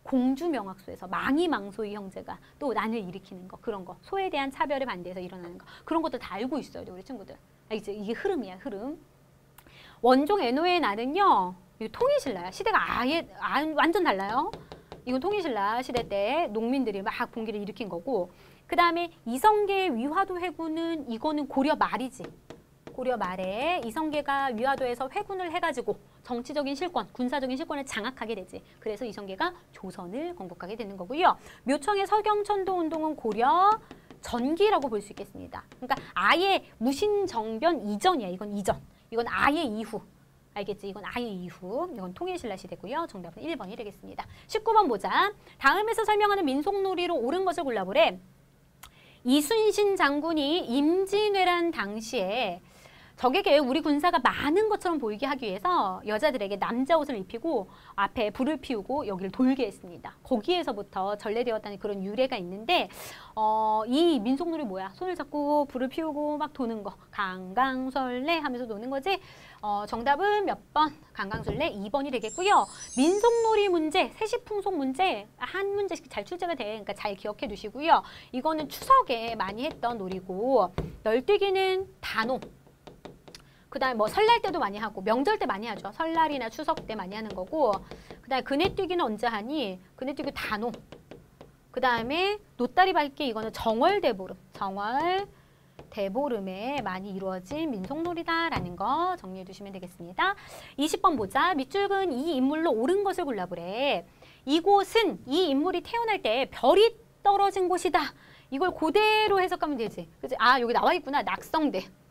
공주명학소에서 망이망소의 형제가 또 난을 일으키는 거 그런 거. 소에 대한 차별에 반대해서 일어나는 거. 그런 것도 다 알고 있어요 우리 친구들. 알겠지? 이게 흐름이야 흐름. 원종 애노의 날은요 통일신라야. 시대가 아예 아, 완전 달라요. 이건 통일신라 시대 때 농민들이 막 봉기를 일으킨 거고. 그 다음에 이성계의 위화도 회군은 이거는 고려 말이지 고려 말에 이성계가 위화도에서 회군을 해가지고 정치적인 실권, 군사적인 실권을 장악하게 되지. 그래서 이성계가 조선을 건국하게 되는 거고요. 묘청의 서경천도 운동은 고려 전기라고 볼 수 있겠습니다. 그러니까 아예 무신정변 이전이야. 이건 이전. 이건 아예 이후. 알겠지? 이건 아예 이후. 이건 통일신라 시대고요. 정답은 1번이 되겠습니다. 19번 보자. 다음에서 설명하는 민속놀이로 옳은 것을 골라보래. 이순신 장군이 임진왜란 당시에 적에게 우리 군사가 많은 것처럼 보이게 하기 위해서 여자들에게 남자 옷을 입히고 앞에 불을 피우고 여기를 돌게 했습니다. 거기에서부터 전래되었다는 그런 유래가 있는데 어, 이 민속놀이 뭐야? 손을 잡고 불을 피우고 막 도는 거. 강강설레 하면서 노는 거지. 어, 정답은 몇 번? 강강술래 2번이 되겠고요. 민속놀이 문제, 세시풍속 문제 한 문제씩 잘 출제가 돼. 그러니까 잘 기억해 두시고요. 이거는 추석에 많이 했던 놀이고 널뛰기는 단호. 그 다음에 뭐 설날 때도 많이 하고 명절 때 많이 하죠. 설날이나 추석 때 많이 하는 거고 그 다음에 그네뛰기는 언제 하니? 그네뛰기 단오. 그 다음에 노다리 밟기 이거는 정월 대보름. 정월 대보름에 많이 이루어진 민속놀이다라는 거 정리해 두시면 되겠습니다. 20번 보자. 밑줄근 이 인물로 옳은 것을 골라보래. 이곳은 이 인물이 태어날 때 별이 떨어진 곳이다. 이걸 그대로 해석하면 되지. 그치? 아 여기 나와 있구나. 낙성대.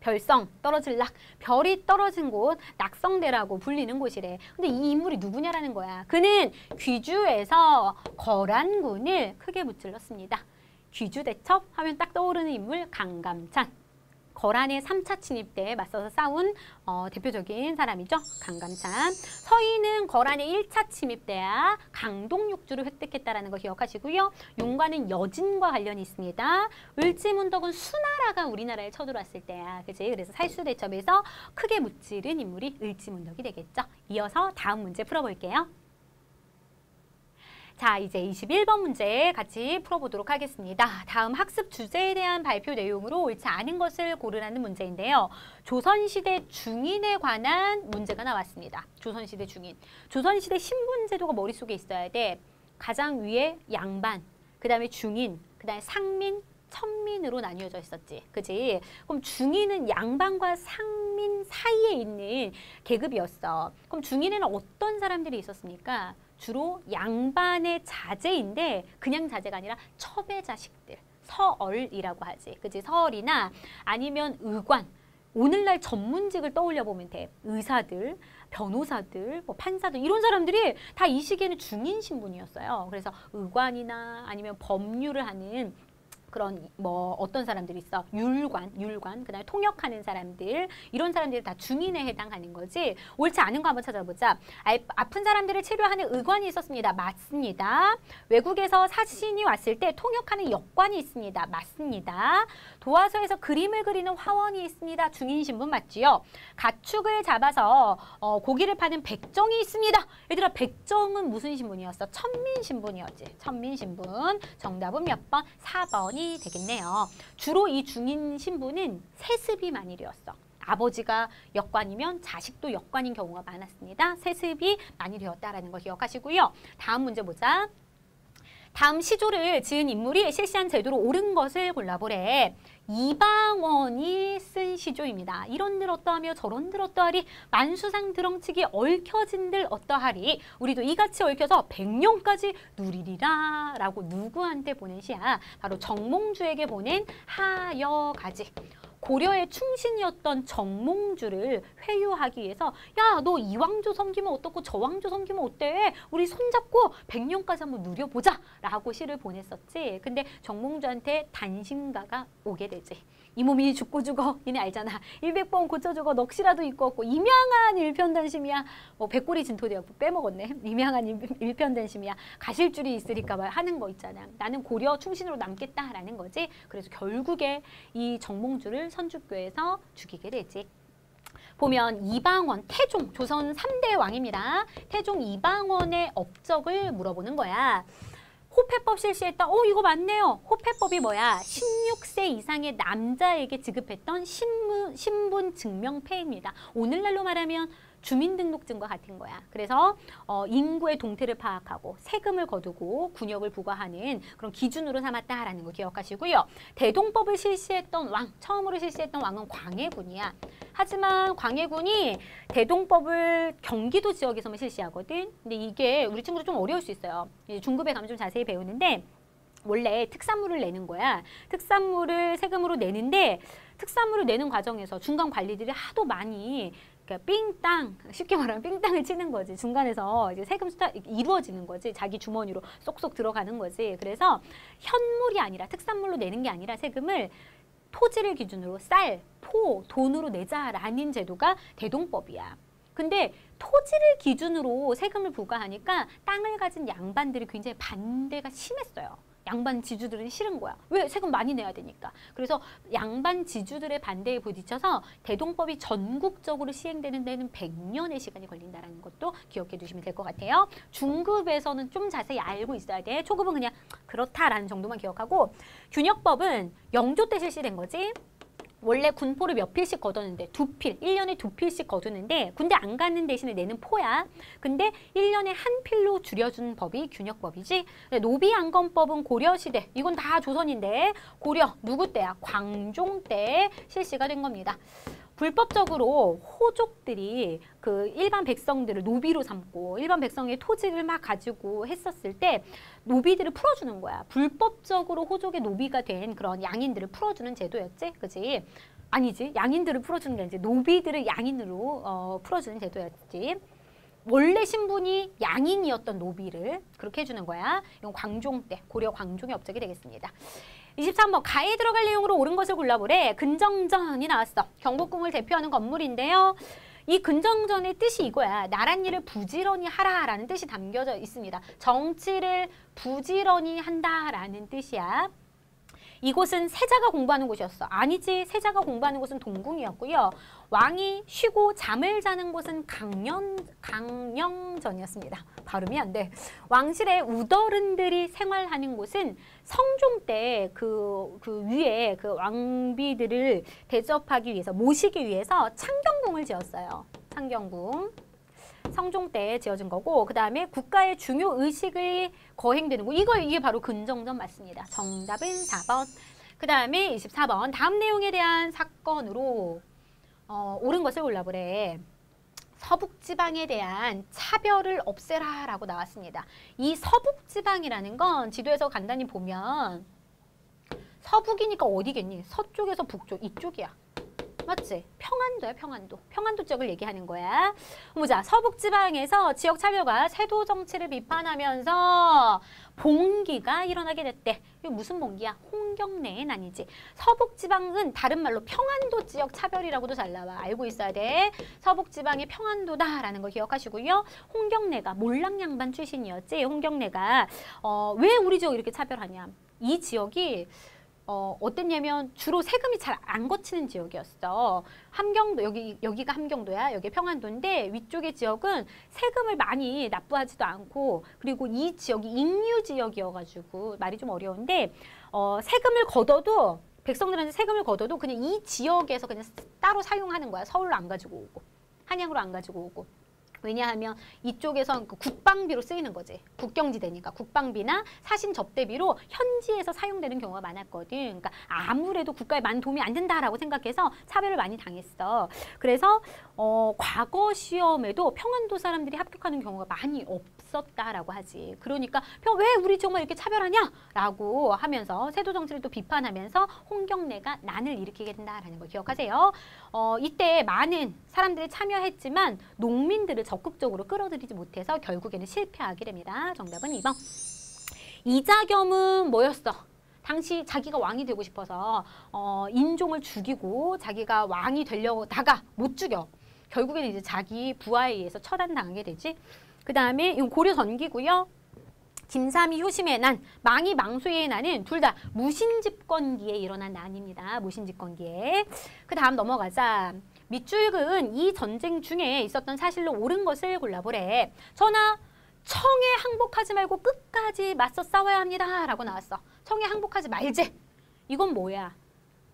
별성, 떨어질 낙, 별이 떨어진 곳, 낙성대라고 불리는 곳이래. 근데 이 인물이 누구냐라는 거야. 그는 귀주에서 거란군을 크게 무찔렀습니다. 귀주대첩 하면 딱 떠오르는 인물 강감찬. 거란의 3차 침입 때 맞서서 싸운 어, 대표적인 사람이죠. 강감찬. 서인은 거란의 1차 침입 때야 강동육주를 획득했다라는 거 기억하시고요. 용과는 여진과 관련이 있습니다. 을지문덕은 수나라가 우리나라에 쳐들어왔을 때야. 그지? 그래서 살수대첩에서 크게 무찌른 인물이 을지문덕이 되겠죠. 이어서 다음 문제 풀어볼게요. 자, 이제 21번 문제 같이 풀어보도록 하겠습니다. 다음 학습 주제에 대한 발표 내용으로 옳지 않은 것을 고르라는 문제인데요. 조선시대 중인에 관한 문제가 나왔습니다. 조선시대 중인. 조선시대 신분제도가 머릿속에 있어야 돼. 가장 위에 양반, 그 다음에 중인, 그 다음에 상민, 천민으로 나뉘어져 있었지. 그지? 그럼 중인은 양반과 상민 사이에 있는 계급이었어. 그럼 중인에는 어떤 사람들이 있었습니까? 주로 양반의 자제인데 그냥 자제가 아니라 첩의 자식들. 서얼이라고 하지. 그지? 서얼이나 아니면 의관. 오늘날 전문직을 떠올려 보면 돼. 의사들, 변호사들, 뭐 판사들 이런 사람들이 다 이 시기에는 중인 신분이었어요. 그래서 의관이나 아니면 법률을 하는 그런 뭐 어떤 사람들이 있어? 율관 율관. 그다음에 통역하는 사람들. 이런 사람들이 다 중인에 해당하는 거지. 옳지 않은 거 한번 찾아보자. 아, 아픈 사람들을 치료하는 의관이 있었습니다. 맞습니다. 외국에서 사신이 왔을 때 통역하는 역관이 있습니다. 맞습니다. 도화서에서 그림을 그리는 화원이 있습니다. 중인 신분 맞지요? 가축을 잡아서 어, 고기를 파는 백정이 있습니다. 얘들아 백정은 무슨 신분이었어? 천민 신분이었지. 천민 신분. 정답은 몇 번? 4번 이 되겠네요. 주로 이 중인 신부는 세습이 만일이었어. 아버지가 역관이면 자식도 역관인 경우가 많았습니다. 세습이 만일이었다라는 거 기억하시고요. 다음 문제 보자. 다음 시조를 지은 인물이 실시한 제도로 옳은 것을 골라보래. 이방원이 쓴 시조입니다. 이런들 어떠하며 저런들 어떠하리 만수상 드렁치기 얽혀진들 어떠하리 우리도 이같이 얽혀서 백년까지 누리리라 라고 누구한테 보낸 시야 바로 정몽주에게 보낸 하여가지 고려의 충신이었던 정몽주를 회유하기 위해서 야 너 이 왕조 섬기면 어떻고 저 왕조 섬기면 어때? 우리 손잡고 백년까지 한번 누려보자 라고 시를 보냈었지. 근데 정몽주한테 단신가가 오게 되지. 이 몸이 죽고 죽어. 니네 알잖아. 일백번 고쳐 죽어. 넋이라도 있고 없고. 임양한 일편단심이야. 뭐 백골이 진토되어 빼먹었네. 임양한 일, 편단심이야. 가실 줄이 있으니까 말 하는 거 있잖아. 나는 고려 충신으로 남겠다라는 거지. 그래서 결국에 이 정몽주를 선주교에서 죽이게 되지. 보면 이방원, 태종, 조선 3대 왕입니다. 태종 이방원의 업적을 물어보는 거야. 호패법 실시했다. 어 이거 맞네요. 호패법이 뭐야? 16세 이상의 남자에게 지급했던 신분, 신분 증명패입니다. 오늘날로 말하면 주민등록증과 같은 거야. 그래서 어, 인구의 동태를 파악하고 세금을 거두고 군역을 부과하는 그런 기준으로 삼았다라는 거 기억하시고요. 대동법을 실시했던 왕, 처음으로 실시했던 왕은 광해군이야. 하지만 광해군이 대동법을 경기도 지역에서만 실시하거든. 근데 이게 우리 친구들 좀 어려울 수 있어요. 중급에 가면 좀 자세히 배우는데 원래 특산물을 내는 거야. 특산물을 세금으로 내는데 특산물을 내는 과정에서 중간 관리들이 하도 많이 그러니까 삥땅 쉽게 말하면 삥땅을 치는 거지 중간에서 이제 세금 수타 이루어지는 거지 자기 주머니로 쏙쏙 들어가는 거지 그래서 현물이 아니라 특산물로 내는 게 아니라 세금을 토지를 기준으로 쌀, 포, 돈으로 내자라는 제도가 대동법이야. 근데 토지를 기준으로 세금을 부과하니까 땅을 가진 양반들이 굉장히 반대가 심했어요. 양반 지주들은 싫은 거야. 왜? 세금 많이 내야 되니까. 그래서 양반 지주들의 반대에 부딪혀서 대동법이 전국적으로 시행되는 데는 100년의 시간이 걸린다는 것도 기억해 두시면 될 것 같아요. 중급에서는 좀 자세히 알고 있어야 돼. 초급은 그냥 그렇다라는 정도만 기억하고 균역법은 영조 때 실시된 거지. 원래 군포를 몇 필씩 거두는데 두 필, 1년에 두 필씩 거두는데 군대 안 가는 대신에 내는 포야. 근데 1년에 한 필로 줄여준 법이 균역법이지. 노비안건법은 고려시대, 이건 다 조선인데 고려 누구 때야? 광종 때 실시가 된 겁니다. 불법적으로 호족들이 그 일반 백성들을 노비로 삼고 일반 백성의 토지를 막 가지고 했었을 때 노비들을 풀어주는 거야. 불법적으로 호족의 노비가 된 그런 양인들을 풀어주는 제도였지, 그지? 아니지, 양인들을 풀어주는 게 아니지. 노비들을 양인으로 어, 풀어주는 제도였지. 원래 신분이 양인이었던 노비를 그렇게 해주는 거야. 이건 광종 때, 고려 광종의 업적이 되겠습니다. 23번 가에 들어갈 내용으로 옳은 것을 골라보래. 근정전이 나왔어. 경복궁을 대표하는 건물인데요. 이 근정전의 뜻이 이거야. 나란 일을 부지런히 하라라는 뜻이 담겨져 있습니다. 정치를 부지런히 한다라는 뜻이야. 이곳은 세자가 공부하는 곳이었어. 아니지. 세자가 공부하는 곳은 동궁이었고요. 왕이 쉬고 잠을 자는 곳은 강령, 강령전이었습니다. 발음이 안 돼. 왕실의 우더른들이 생활하는 곳은 성종 때그 그 위에 그 왕비들을 대접하기 위해서 모시기 위해서 창경궁을 지었어요. 창경궁. 성종 때 지어진 거고 그 다음에 국가의 중요 의식을 거행되는 거 이거 이게 바로 근정전 맞습니다. 정답은 4번. 그 다음에 24번 다음 내용에 대한 사건으로 어, 옳은 것을 골라보래. 서북지방에 대한 차별을 없애라 라고 나왔습니다. 이 서북지방이라는 건 지도에서 간단히 보면 서북이니까 어디겠니? 서쪽에서 북쪽 이쪽이야. 맞지? 평안도야, 평안도. 평안도 쪽을 얘기하는 거야. 보자. 서북지방에서 지역 차별과 세도 정치를 비판하면서 봉기가 일어나게 됐대. 이게 무슨 봉기야? 홍경래는 아니지. 서북지방은 다른 말로 평안도 지역 차별이라고도 잘 나와. 알고 있어야 돼. 서북지방이 평안도다라는 거 기억하시고요. 홍경래가 몰랑양반 출신이었지. 홍경래가 어, 왜 우리 지역 이렇게 차별하냐. 이 지역이 어, 어땠냐면 주로 세금이 잘 안 거치는 지역이었어. 함경도 여기 여기가 함경도야. 여기 평안도인데 위쪽의 지역은 세금을 많이 납부하지도 않고 그리고 이 지역이 인류 지역이어가지고 말이 좀 어려운데 어, 세금을 걷어도 백성들한테 세금을 걷어도 그냥 이 지역에서 그냥 따로 사용하는 거야. 서울로 안 가지고 오고 한양으로 안 가지고 오고. 왜냐하면 이쪽에선 그 국방비로 쓰이는 거지. 국경지대니까 국방비나 사신 접대비로 현지에서 사용되는 경우가 많았거든. 그러니까 아무래도 국가에 많은 도움이 안 된다라고 생각해서 차별을 많이 당했어. 그래서 어, 과거 시험에도 평안도 사람들이 합격하는 경우가 많이 없 었다라고 하지. 그러니까 왜 우리 정말 이렇게 차별하냐라고 하면서 세도 정치를 또 비판하면서 홍경래가 난을 일으키게 된다라는 걸 기억하세요. 어, 이때 많은 사람들이 참여했지만 농민들을 적극적으로 끌어들이지 못해서 결국에는 실패하게 됩니다. 정답은 2번. 이자겸은 뭐였어? 당시 자기가 왕이 되고 싶어서 어, 인종을 죽이고 자기가 왕이 되려고 다가 못 죽여. 결국에는 이제 자기 부하에 의해서 처단당하게 되지. 그 다음에 이건 고려 전기고요. 김삼이 효심의 난, 망이 망수의 난은 둘 다 무신집권기에 일어난 난입니다. 무신집권기에. 그 다음 넘어가자. 밑줄은 이 전쟁 중에 있었던 사실로 옳은 것을 골라보래. 전하, 청에 항복하지 말고 끝까지 맞서 싸워야 합니다. 라고 나왔어. 청에 항복하지 말지. 이건 뭐야?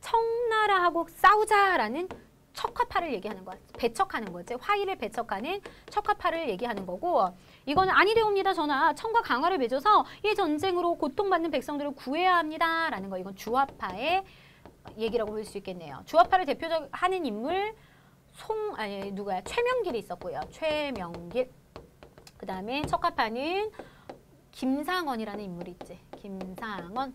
청나라하고 싸우자라는 척화파를 얘기하는 거야. 배척하는 거지. 화의를 배척하는 척화파를 얘기하는 거고 이거는 아니되옵니다. 전하. 청과 강화를 맺어서 이 전쟁으로 고통받는 백성들을 구해야 합니다. 라는 거. 이건 주화파의 얘기라고 볼 수 있겠네요. 주화파를 대표적 하는 인물 송 아니 누가야? 최명길이 있었고요. 최명길. 그 다음에 척화파는 김상원이라는 인물이 있지. 김상원.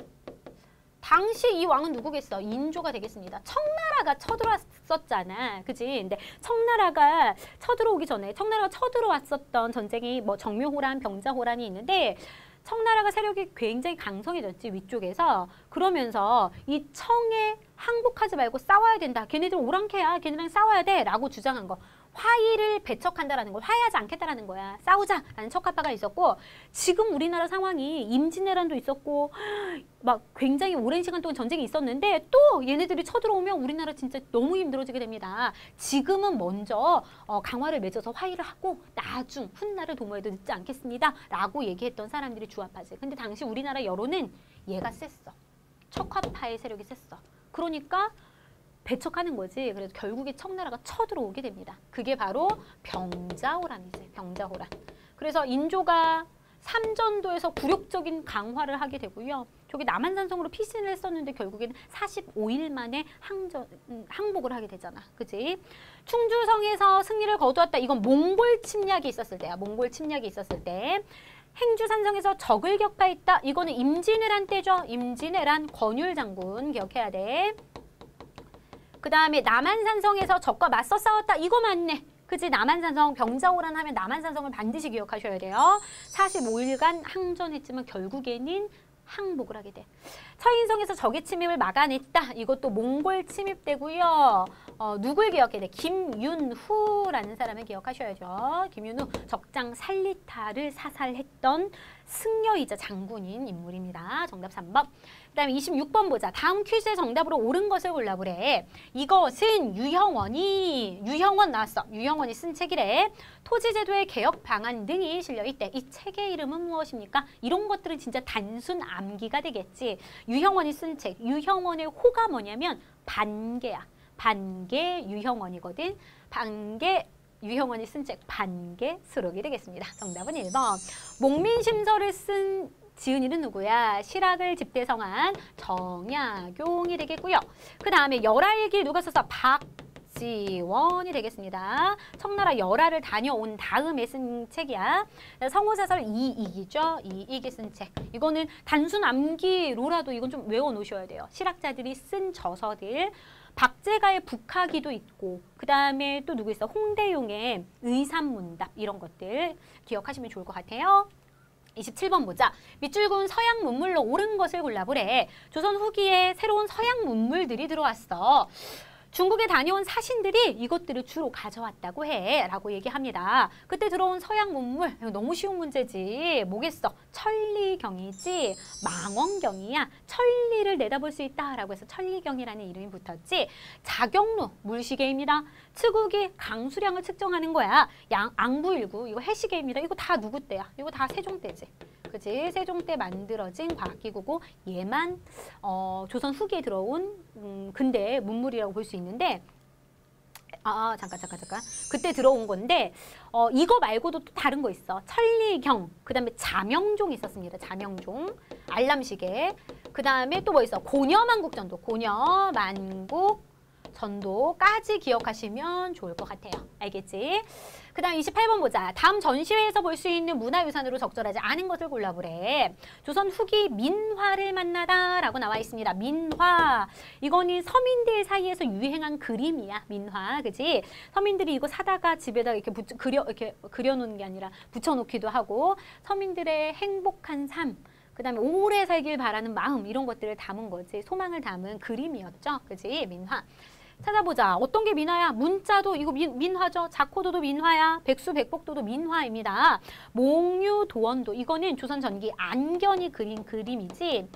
당시 이 왕은 누구겠어? 인조가 되겠습니다. 청나라가 쳐들어왔었잖아. 그지? 근데 청나라가 쳐들어오기 전에 청나라가 쳐들어왔었던 전쟁이 뭐 정묘호란, 병자호란이 있는데 청나라가 세력이 굉장히 강성해졌지 위쪽에서 그러면서 이 청에 항복하지 말고 싸워야 된다. 걔네들 오랑캐야. 걔네랑 싸워야 돼. 라고 주장한 거. 화의를 배척한다라는 거, 화해하지 않겠다라는 거야. 싸우자라는 척합파가 있었고 지금 우리나라 상황이 임진왜란도 있었고 막 굉장히 오랜 시간 동안 전쟁이 있었는데 또 얘네들이 쳐들어오면 우리나라 진짜 너무 힘들어지게 됩니다. 지금은 먼저 어, 강화를 맺어서 화해를 하고 나중 훗날을 도모해도 늦지 않겠습니다. 라고 얘기했던 사람들이 주합파지. 근데 당시 우리나라 여론은 얘가 셌어. 척화파의 세력이 셌어. 그러니까 배척하는 거지. 그래서 결국에 청나라가 쳐들어오게 됩니다. 그게 바로 병자호란이지. 병자호란. 그래서 인조가 삼전도에서 굴욕적인 강화를 하게 되고요. 저기 남한산성으로 피신을 했었는데 결국에는 45일 만에 항전, 음, 항복을 하게 되잖아. 그지? 충주성에서 승리를 거두었다. 이건 몽골 침략이 있었을 때야. 몽골 침략이 있었을 때. 행주산성에서 적을 격파했다. 이거는 임진왜란 때죠. 임진왜란 권율 장군 기억해야 돼. 그 다음에 남한산성에서 적과 맞서 싸웠다. 이거 맞네. 그지 남한산성 병자호란 하면 남한산성을 반드시 기억하셔야 돼요. 45일간 항전했지만 결국에는 항복을 하게 돼. 서인성에서 적의 침입을 막아냈다. 이것도 몽골 침입 때고요. 어, 누굴 기억해야 돼? 김윤후라는 사람을 기억하셔야죠. 김윤후 적장 살리타를 사살했던 승려이자 장군인 인물입니다. 정답 3번. 그 다음에 26번 보자. 다음 퀴즈의 정답으로 옳은 것을 골라보래. 이것은 유형원이, 유형원 나왔어. 유형원이 쓴 책이래. 토지제도의 개혁 방안 등이 실려있대. 이 책의 이름은 무엇입니까? 이런 것들은 진짜 단순 암기가 되겠지. 유형원이 쓴 책. 유형원의 호가 뭐냐면 반개야. 반개 유형원이거든. 반개 유형원이 쓴 책 반개 수록이 되겠습니다. 정답은 1번. 목민심서를 쓴 지은이는 누구야? 실학을 집대성한 정약용이 되겠고요. 그 다음에 열아일기 누가 써서 박 지원이 되겠습니다. 청나라 열화를 다녀온 다음에 쓴 책이야. 성호사설 이익이죠. 이익이 쓴 책. 이거는 단순 암기로라도 이건 좀 외워놓으셔야 돼요. 실학자들이 쓴 저서들. 박제가의 북하기도 있고 그 다음에 또 누구 있어? 홍대용의 의산문답 이런 것들 기억하시면 좋을 것 같아요. 27번 보자. 밑줄 그은 서양 문물로 옳은 것을 골라보래. 조선 후기에 새로운 서양 문물들이 들어왔어. 중국에 다녀온 사신들이 이것들을 주로 가져왔다고 해 라고 얘기합니다. 그때 들어온 서양 문물 너무 쉬운 문제지. 뭐겠어? 천리경이지? 망원경이야? 천리를 내다볼 수 있다라고 해서 천리경이라는 이름이 붙었지? 자경루 물시계입니다. 측욱이 강수량을 측정하는 거야. 양, 앙부일구. 이거 해시계입니다. 이거 다 누구 때야? 이거 다 세종 때지. 그지? 세종 때 만들어진 과학기구고 얘만 어, 조선 후기에 들어온 음, 근대 문물이라고 볼 수 있는데 아, 아 잠깐 잠깐 잠깐. 그때 들어온 건데 어, 이거 말고도 또 다른 거 있어. 천리경. 그 다음에 자명종 있었습니다. 자명종. 알람시계. 그 다음에 또 뭐 있어? 고녀만국전도. 고녀만국 전도까지 기억하시면 좋을 것 같아요. 알겠지? 그 다음 28번 보자. 다음 전시회에서 볼 수 있는 문화유산으로 적절하지 않은 것을 골라보래. 조선 후기 민화를 만나다 라고 나와 있습니다. 민화. 이거는 서민들 사이에서 유행한 그림이야. 민화. 그지? 서민들이 이거 사다가 집에다 이렇게 붙, 그려, 이렇게 그려놓는 게 아니라 붙여놓기도 하고 서민들의 행복한 삶. 그 다음에 오래 살길 바라는 마음 이런 것들을 담은 거지 소망을 담은 그림이었죠 그지 민화 찾아보자. 어떤 게 민화야? 문자도 이거 민, 민화죠. 자코도도 민화야. 백수백복도도 민화입니다. 몽유도원도 이거는 조선 전기 안견이 그린 그림이지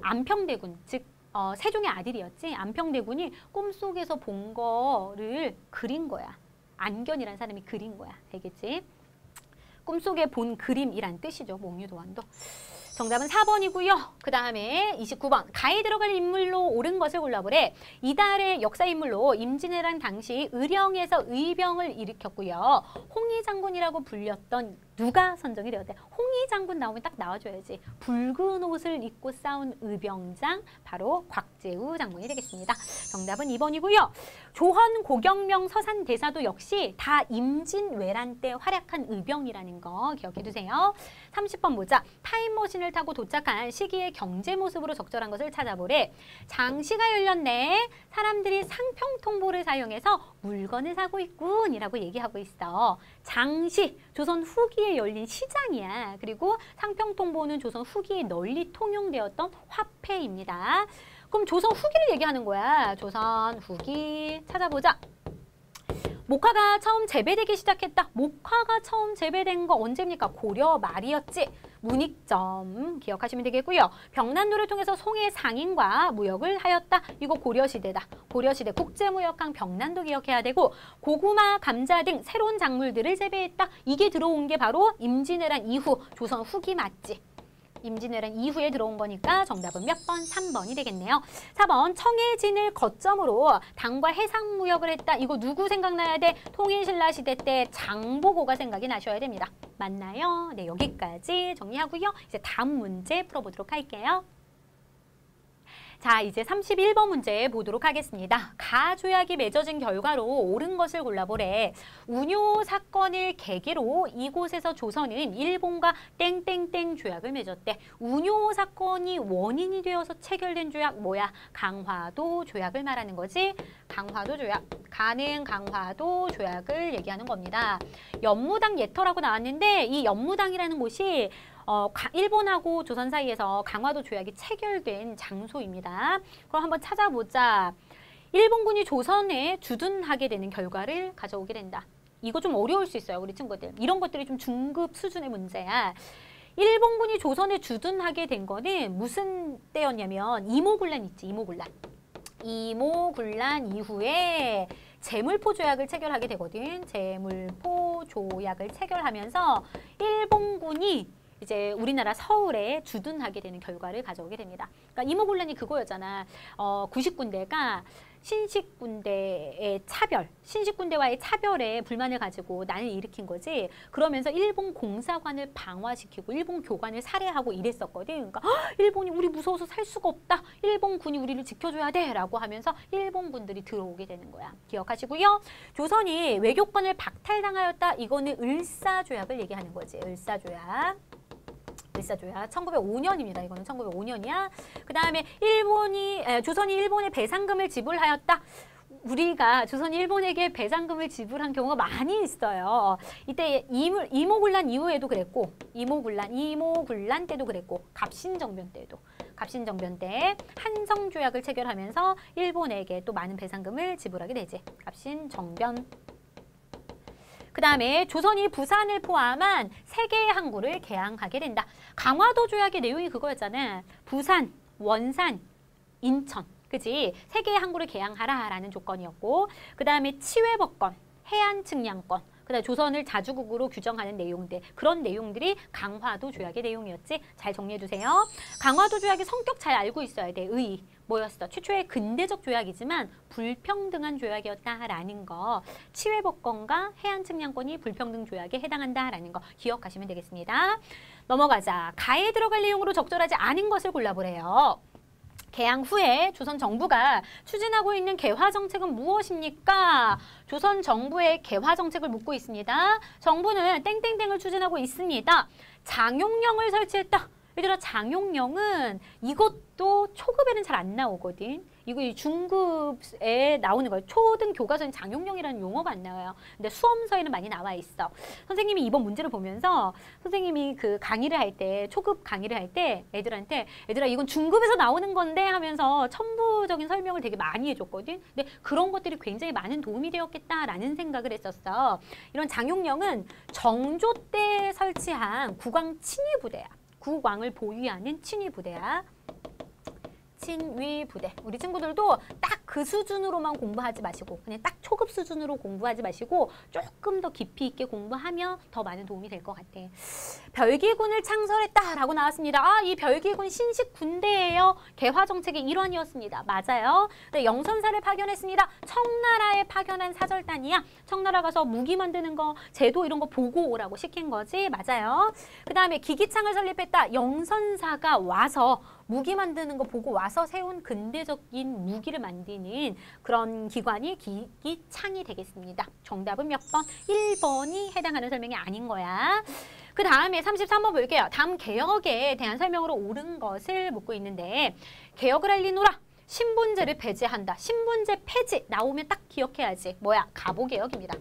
안평대군 즉 어, 세종의 아들이었지. 안평대군이 꿈속에서 본 거를 그린 거야. 안견이라는 사람이 그린 거야. 되겠지? 꿈속에 본 그림이란 뜻이죠. 몽유도원도. 정답은 4번이고요. 그 다음에 29번 가에 들어갈 인물로 옳은 것을 골라보래. 이달의 역사 인물로 임진왜란 당시 의령에서 의병을 일으켰고요. 홍희 장군이라고 불렸던 누가 선정이 되었대? 홍희 장군 나오면 딱 나와줘야지. 붉은 옷을 입고 싸운 의병장 바로 곽재우 장군이 되겠습니다. 정답은 2번이고요. 조헌, 고경명, 서산 대사도 역시 다 임진왜란 때 활약한 의병이라는 거 기억해 두세요. 30번 보자. 타임머신을 타고 도착한 시기의 경제 모습으로 적절한 것을 찾아보래. 장시가 열렸네. 사람들이 상평통보를 사용해서 물건을 사고 있군 이라고 얘기하고 있어. 장시, 조선 후기에 열린 시장이야. 그리고 상평통보는 조선 후기에 널리 통용되었던 화폐입니다. 그럼 조선 후기를 얘기하는 거야. 조선 후기 찾아보자. 목화가 처음 재배되기 시작했다. 목화가 처음 재배된 거 언제입니까? 고려 말이었지. 문익점 기억하시면 되겠고요. 병난도를 통해서 송해 상인과 무역을 하였다. 이거 고려시대다. 고려시대 국제무역강 병난도 기억해야 되고 고구마, 감자 등 새로운 작물들을 재배했다. 이게 들어온 게 바로 임진왜란 이후 조선 후기 맞지. 임진왜란 이후에 들어온 거니까 정답은 몇 번? 3번이 되겠네요. 4번 청해진을 거점으로 당과 해상무역을 했다. 이거 누구 생각나야 돼? 통일신라 시대 때 장보고가 생각이 나셔야 됩니다. 맞나요? 네, 여기까지 정리하고요. 이제 다음 문제 풀어보도록 할게요. 자, 이제 31번 문제 보도록 하겠습니다. 가 조약이 맺어진 결과로 옳은 것을 골라보래. 운요 사건을 계기로 이곳에서 조선은 일본과 땡땡땡 조약을 맺었대. 운요 사건이 원인이 되어서 체결된 조약 뭐야? 강화도 조약을 말하는 거지. 강화도 조약. 가능 강화도 조약을 얘기하는 겁니다. 연무당 예터라고 나왔는데 이 연무당이라는 곳이 어, 일본하고 조선 사이에서 강화도 조약이 체결된 장소입니다. 그럼 한번 찾아보자. 일본군이 조선에 주둔하게 되는 결과를 가져오게 된다. 이거 좀 어려울 수 있어요, 우리 친구들. 이런 것들이 좀 중급 수준의 문제야. 일본군이 조선에 주둔하게 된 거는 무슨 때였냐면 이모군란 있지, 이모군란. 이모군란 이후에 재물포 조약을 체결하게 되거든. 재물포 조약을 체결하면서 일본군이 이제 우리나라 서울에 주둔하게 되는 결과를 가져오게 됩니다. 그러니까 이모군란이 그거였잖아. 어, 90군데가 신식 군대의 차별, 신식 군대와의 차별에 불만을 가지고 난을 일으킨 거지. 그러면서 일본 공사관을 방화시키고 일본 교관을 살해하고 이랬었거든. 그러니까 "헉, 일본이 우리 무서워서 살 수가 없다. 일본 군이 우리를 지켜줘야 돼라고 하면서 일본 군들이 들어오게 되는 거야. 기억하시고요. 조선이 외교권을 박탈당하였다. 이거는 을사조약을 얘기하는 거지. 을사조약. 을사조약 1905년입니다. 이거는 1905년이야. 그 다음에 일본이 에, 조선이 일본에 배상금을 지불하였다. 우리가 조선이 일본에게 배상금을 지불한 경우가 많이 있어요. 이때 이모, 이모군란 이후에도 그랬고 이모군란 이모군란 때도 그랬고 갑신정변 때도 갑신정변 때 한성조약을 체결하면서 일본에게 또 많은 배상금을 지불하게 되지. 갑신정변 그 다음에 조선이 부산을 포함한 세 개의 항구를 개항하게 된다. 강화도 조약의 내용이 그거였잖아. 부산, 원산, 인천. 그지? 세 개의 항구를 개항하라라는 조건이었고 그 다음에 치외법권, 해안 측량권, 그 다음에 조선을 자주국으로 규정하는 내용들 그런 내용들이 강화도 조약의 내용이었지. 잘 정리해두세요. 강화도 조약의 성격 잘 알고 있어야 돼. 의. 뭐였어? 최초의 근대적 조약이지만 불평등한 조약이었다라는 거. 치외법권과 해안 측량권이 불평등 조약에 해당한다라는 거 기억하시면 되겠습니다. 넘어가자. 가에 들어갈 내용으로 적절하지 않은 것을 골라보래요. 개항 후에 조선 정부가 추진하고 있는 개화 정책은 무엇입니까? 조선 정부의 개화 정책을 묻고 있습니다. 정부는 땡땡땡을 추진하고 있습니다. 장용령을 설치했다. 얘들아 장용령은 이것도 초급에는 잘 안 나오거든. 이거 이 중급에 나오는 거예요. 초등 교과서는 장용령이라는 용어가 안 나와요. 근데 수험서에는 많이 나와 있어. 선생님이 이번 문제를 보면서 선생님이 그 강의를 할 때 초급 강의를 할 때 애들한테 애들아 이건 중급에서 나오는 건데 하면서 첨부적인 설명을 되게 많이 해줬거든. 근데 그런 것들이 굉장히 많은 도움이 되었겠다라는 생각을 했었어. 이런 장용령은 정조 때 설치한 국왕 친위 부대야. 국왕을 보위하는 친위 부대야. 친위 부대. 우리 친구들도 딱 그 수준으로만 공부하지 마시고 그냥 딱 초급 수준으로 공부하지 마시고 조금 더 깊이 있게 공부하면 더 많은 도움이 될 것 같아. 별기군을 창설했다라고 나왔습니다. 아, 이 별기군 신식 군대예요. 개화 정책의 일환이었습니다. 맞아요. 네, 영선사를 파견했습니다. 청나라에 파견한 사절단이야. 청나라 가서 무기 만드는 거, 제도 이런 거 보고 오라고 시킨 거지. 맞아요. 그 다음에 기기창을 설립했다. 영선사가 와서 무기 만드는 거 보고 와서 세운 근대적인 무기를 만드는 그런 기관이 기기창이 되겠습니다. 정답은 몇 번? 1번이 해당하는 설명이 아닌 거야. 그 다음에 33번 볼게요. 다음 개혁에 대한 설명으로 옳은 것을 묻고 있는데 개혁을 알리노라. 신분제를 폐지한다. 신분제 폐지 나오면 딱 기억해야지. 뭐야? 가보개혁입니다.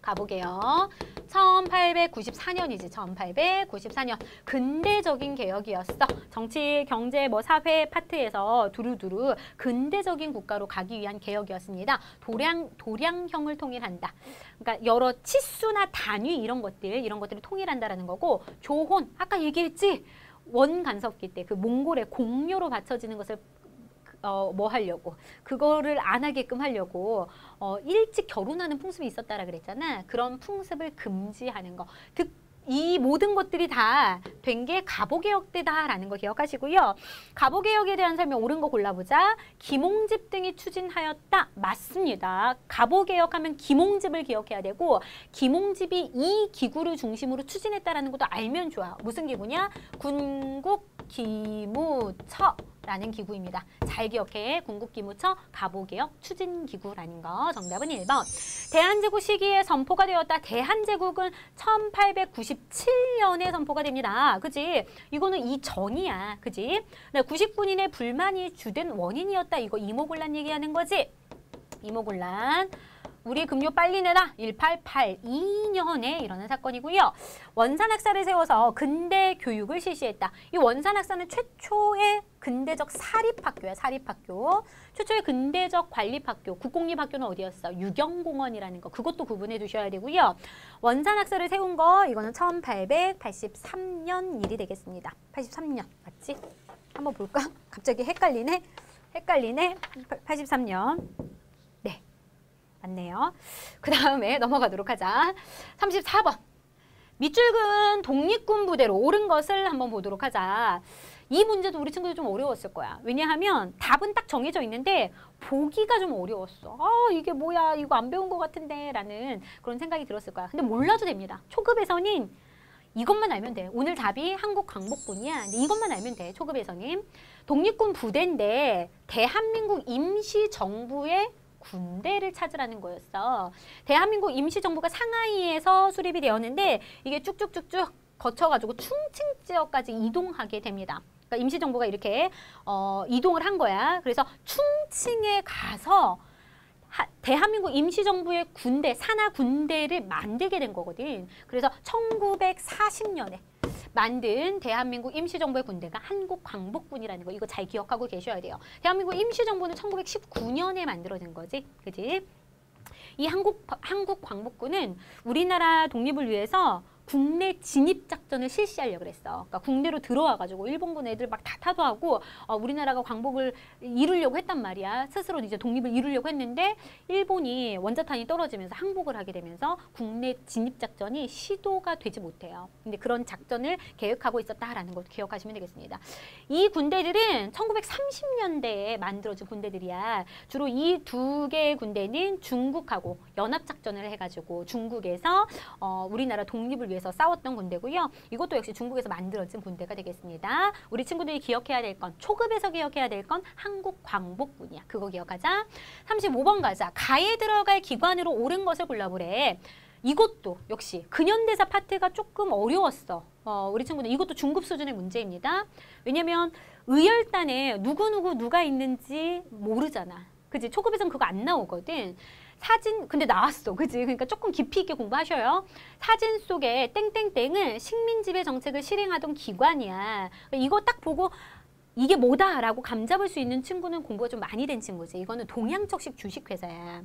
가보게요. 1894년이지. 1894년. 근대적인 개혁이었어. 정치, 경제, 뭐 사회 파트에서 두루두루 근대적인 국가로 가기 위한 개혁이었습니다. 도량, 도량형을 통일한다. 그러니까 여러 치수나 단위 이런 것들, 이런 것들을 통일한다라는 거고 조혼, 아까 얘기했지? 원간섭기 때 그 몽골의 공료로 받쳐지는 것을 어, 뭐 하려고 그거를 안 하게끔 하려고 어, 일찍 결혼하는 풍습이 있었다라 그랬잖아. 그런 풍습을 금지하는 거. 그, 이 모든 것들이 다 된 게 가보개혁 때다라는 거 기억하시고요. 가보개혁에 대한 설명 옳은 거 골라보자. 김홍집 등이 추진하였다. 맞습니다. 가보개혁 하면 김홍집을 기억해야 되고 김홍집이 이 기구를 중심으로 추진했다라는 것도 알면 좋아. 무슨 기구냐? 군국 기무처 라는 기구입니다. 잘 기억해. 군국기무처 가보개혁 추진기구라는 거. 정답은 1번. 대한제국 시기에 선포가 되었다. 대한제국은 1897년에 선포가 됩니다. 그지? 이거는 이전이야. 그지? 네, 90군인의 불만이 주된 원인이었다. 이거 이모곤란 얘기하는 거지? 이모곤란. 우리 급료 빨리 내라 1882년에 일어난 사건이고요. 원산학사를 세워서 근대 교육을 실시했다. 이 원산학사는 최초의 근대적 사립학교야, 사립학교. 최초의 근대적 관립학교, 국공립학교는 어디였어? 유경공원이라는 거. 그것도 구분해 두셔야 되고요. 원산학사를 세운 거, 이거는 1883년 일이 되겠습니다. 83년, 맞지? 한번 볼까? 갑자기 헷갈리네? 헷갈리네? 83년. 맞네요. 그 다음에 넘어가도록 하자. 34번. 밑줄근 독립군 부대로 옳은 것을 한번 보도록 하자. 이 문제도 우리 친구들 좀 어려웠을 거야. 왜냐하면 답은 딱 정해져 있는데 보기가 좀 어려웠어. 아 이게 뭐야 이거 안 배운 것 같은데 라는 그런 생각이 들었을 거야. 근데 몰라도 됩니다. 초급에서는 이것만 알면 돼. 오늘 답이 한국 광복군이야. 근데 이것만 알면 돼. 초급에서는. 독립군 부대인데 대한민국 임시정부의 군대를 찾으라는 거였어. 대한민국 임시정부가 상하이에서 수립이 되었는데 이게 쭉쭉쭉쭉 거쳐가지고 충칭 지역까지 이동하게 됩니다. 그러니까 임시정부가 이렇게 어, 이동을 한 거야. 그래서 충칭에 가서 하, 대한민국 임시정부의 군대, 산하 군대를 만들게 된 거거든. 그래서 1940년에 만든 대한민국 임시정부의 군대가 한국광복군이라는 거 이거 잘 기억하고 계셔야 돼요. 대한민국 임시정부는 1919년에 만들어진 거지. 그지? 이 한국 한국 광복군은 우리나라 독립을 위해서 국내 진입 작전을 실시하려고 그랬어. 그러니까 국내로 들어와 가지고 일본군 애들 막 다 타도하고 어, 우리나라가 광복을 이루려고 했단 말이야. 스스로 이제 독립을 이루려고 했는데 일본이 원자탄이 떨어지면서 항복을 하게 되면서 국내 진입 작전이 시도가 되지 못해요. 근데 그런 작전을 계획하고 있었다라는 걸 기억하시면 되겠습니다. 이 군대들은 1930년대에 만들어진 군대들이야. 주로 이 두 개의 군대는 중국하고 연합 작전을 해가지고 중국에서 어, 우리나라 독립을 위해 위해서 싸웠던 군대고요. 이것도 역시 중국에서 만들어진 군대가 되겠습니다. 우리 친구들이 기억해야 될 건, 초급에서 기억해야 될 건 한국 광복군이야. 그거 기억하자. 35번 가자. 가에 들어갈 기관으로 옳은 것을 골라보래. 이것도 역시 근현대사 파트가 조금 어려웠어. 어, 우리 친구들 이것도 중급 수준의 문제입니다. 왜냐면 의열단에 누구누구 누가 있는지 모르잖아. 그지? 초급에서는 그거 안 나오거든. 사진 근데 나왔어. 그지 그러니까 조금 깊이 있게 공부하셔요. 사진 속에 땡땡땡은 식민지배 정책을 실행하던 기관이야. 이거 딱 보고 이게 뭐다라고 감잡을 수 있는 친구는 공부가 좀 많이 된 친구지 이거는 동양척식 주식회사야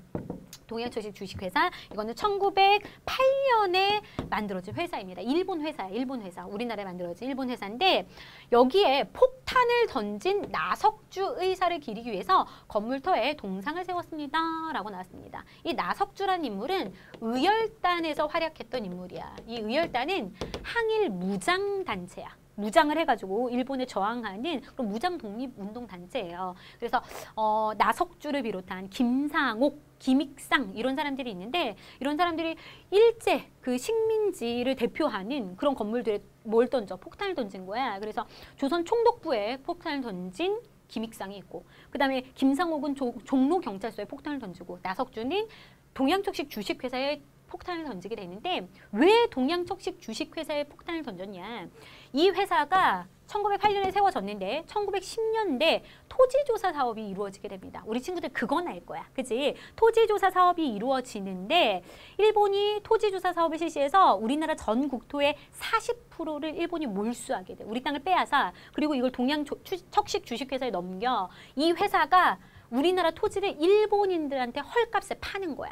동양초식 주식회사 이거는 1908년에 만들어진 회사입니다. 일본 회사야. 일본 회사. 우리나라에 만들어진 일본 회사인데 여기에 폭탄을 던진 나석주 의사를 기리기 위해서 건물터에 동상을 세웠습니다. 라고 나왔습니다. 이 나석주란 인물은 의열단에서 활약했던 인물이야. 이 의열단은 항일 무장단체야. 무장을 해가지고 일본에 저항하는 그런 무장 독립 운동 단체예요. 그래서 어, 나석주를 비롯한 김상옥, 김익상 이런 사람들이 있는데 이런 사람들이 일제 그 식민지를 대표하는 그런 건물들에 뭘 던져 폭탄을 던진 거야. 그래서 조선 총독부에 폭탄을 던진 김익상이 있고 그 다음에 김상옥은 조, 종로 경찰서에 폭탄을 던지고 나석주는 동양척식 주식회사에 폭탄을 던지게 되는데 왜 동양척식 주식회사에 폭탄을 던졌냐. 이 회사가 1908년에 세워졌는데 1910년대 토지조사 사업이 이루어지게 됩니다. 우리 친구들 그건 알 거야. 그지? 토지조사 사업이 이루어지는데 일본이 토지조사 사업을 실시해서 우리나라 전 국토의 40%를 일본이 몰수하게 돼. 우리 땅을 빼앗아. 그리고 이걸 동양척식 주식회사에 넘겨. 이 회사가 우리나라 토지를 일본인들한테 헐값에 파는 거야.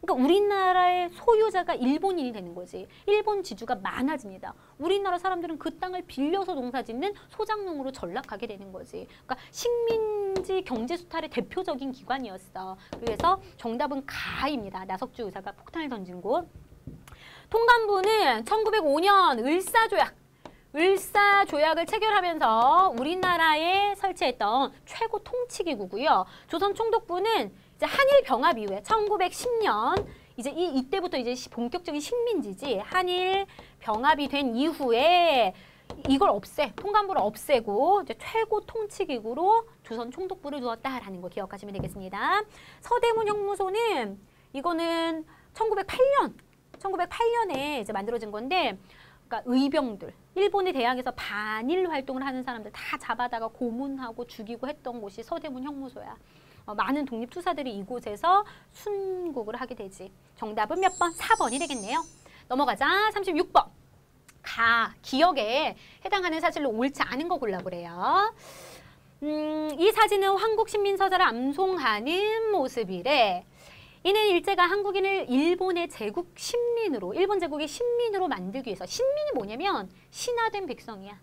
그러니까 우리나라의 소유자가 일본인이 되는 거지. 일본 지주가 많아집니다. 우리나라 사람들은 그 땅을 빌려서 농사짓는 소장농으로 전락하게 되는 거지. 그러니까 식민지 경제 수탈의 대표적인 기관이었어. 그래서 정답은 가입니다. 나석주 의사가 폭탄을 던진 곳. 통감부는 1905년 을사조약 을사 조약을 체결하면서 우리나라에 설치했던 최고 통치기구고요. 조선 총독부는 이제 한일 병합 이후에 1910년 이제 이 이때부터 이제 본격적인 식민지지 한일 병합이 된 이후에 이걸 없애 통감부를 없애고 이제 최고 통치기구로 조선 총독부를 두었다라는 거 기억하시면 되겠습니다. 서대문 형무소는 이거는 1908년 1908년에 이제 만들어진 건데 그러니까 의병들 일본에 대항해서 반일 활동을 하는 사람들 다 잡아다가 고문하고 죽이고 했던 곳이 서대문 형무소야. 어, 많은 독립투사들이 이곳에서 순국을 하게 되지. 정답은 몇 번? 4번이 되겠네요. 넘어가자. 36번. 가, 기억에 해당하는 사실로 옳지 않은 거 골라보래요. 음, 이 사진은 한국 신민서자를 암송하는 모습이래. 이는 일제가 한국인을 일본의 제국 신민으로, 일본 제국의 신민으로 만들기 위해서 신민이 뭐냐면 신화된 백성이야.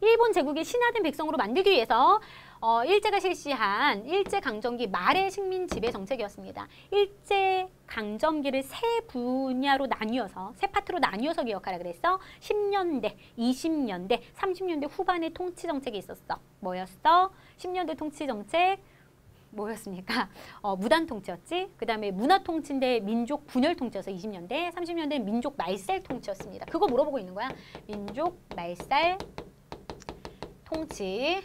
일본 제국의 신화된 백성으로 만들기 위해서 어, 일제가 실시한 일제 강점기 말의 식민 지배 정책이었습니다. 일제 강점기를 세 분야로 나뉘어서 세 파트로 나뉘어서 기억하라 그랬어. 10년대, 20년대, 30년대 후반의 통치 정책이 있었어. 뭐였어? 10년대 통치 정책 뭐였습니까? 어, 무단 통치였지. 그 다음에 문화 통치인데 민족 분열 통치여서 20년대, 30년대 민족 말살 통치였습니다. 그거 물어보고 있는 거야. 민족 말살 통치.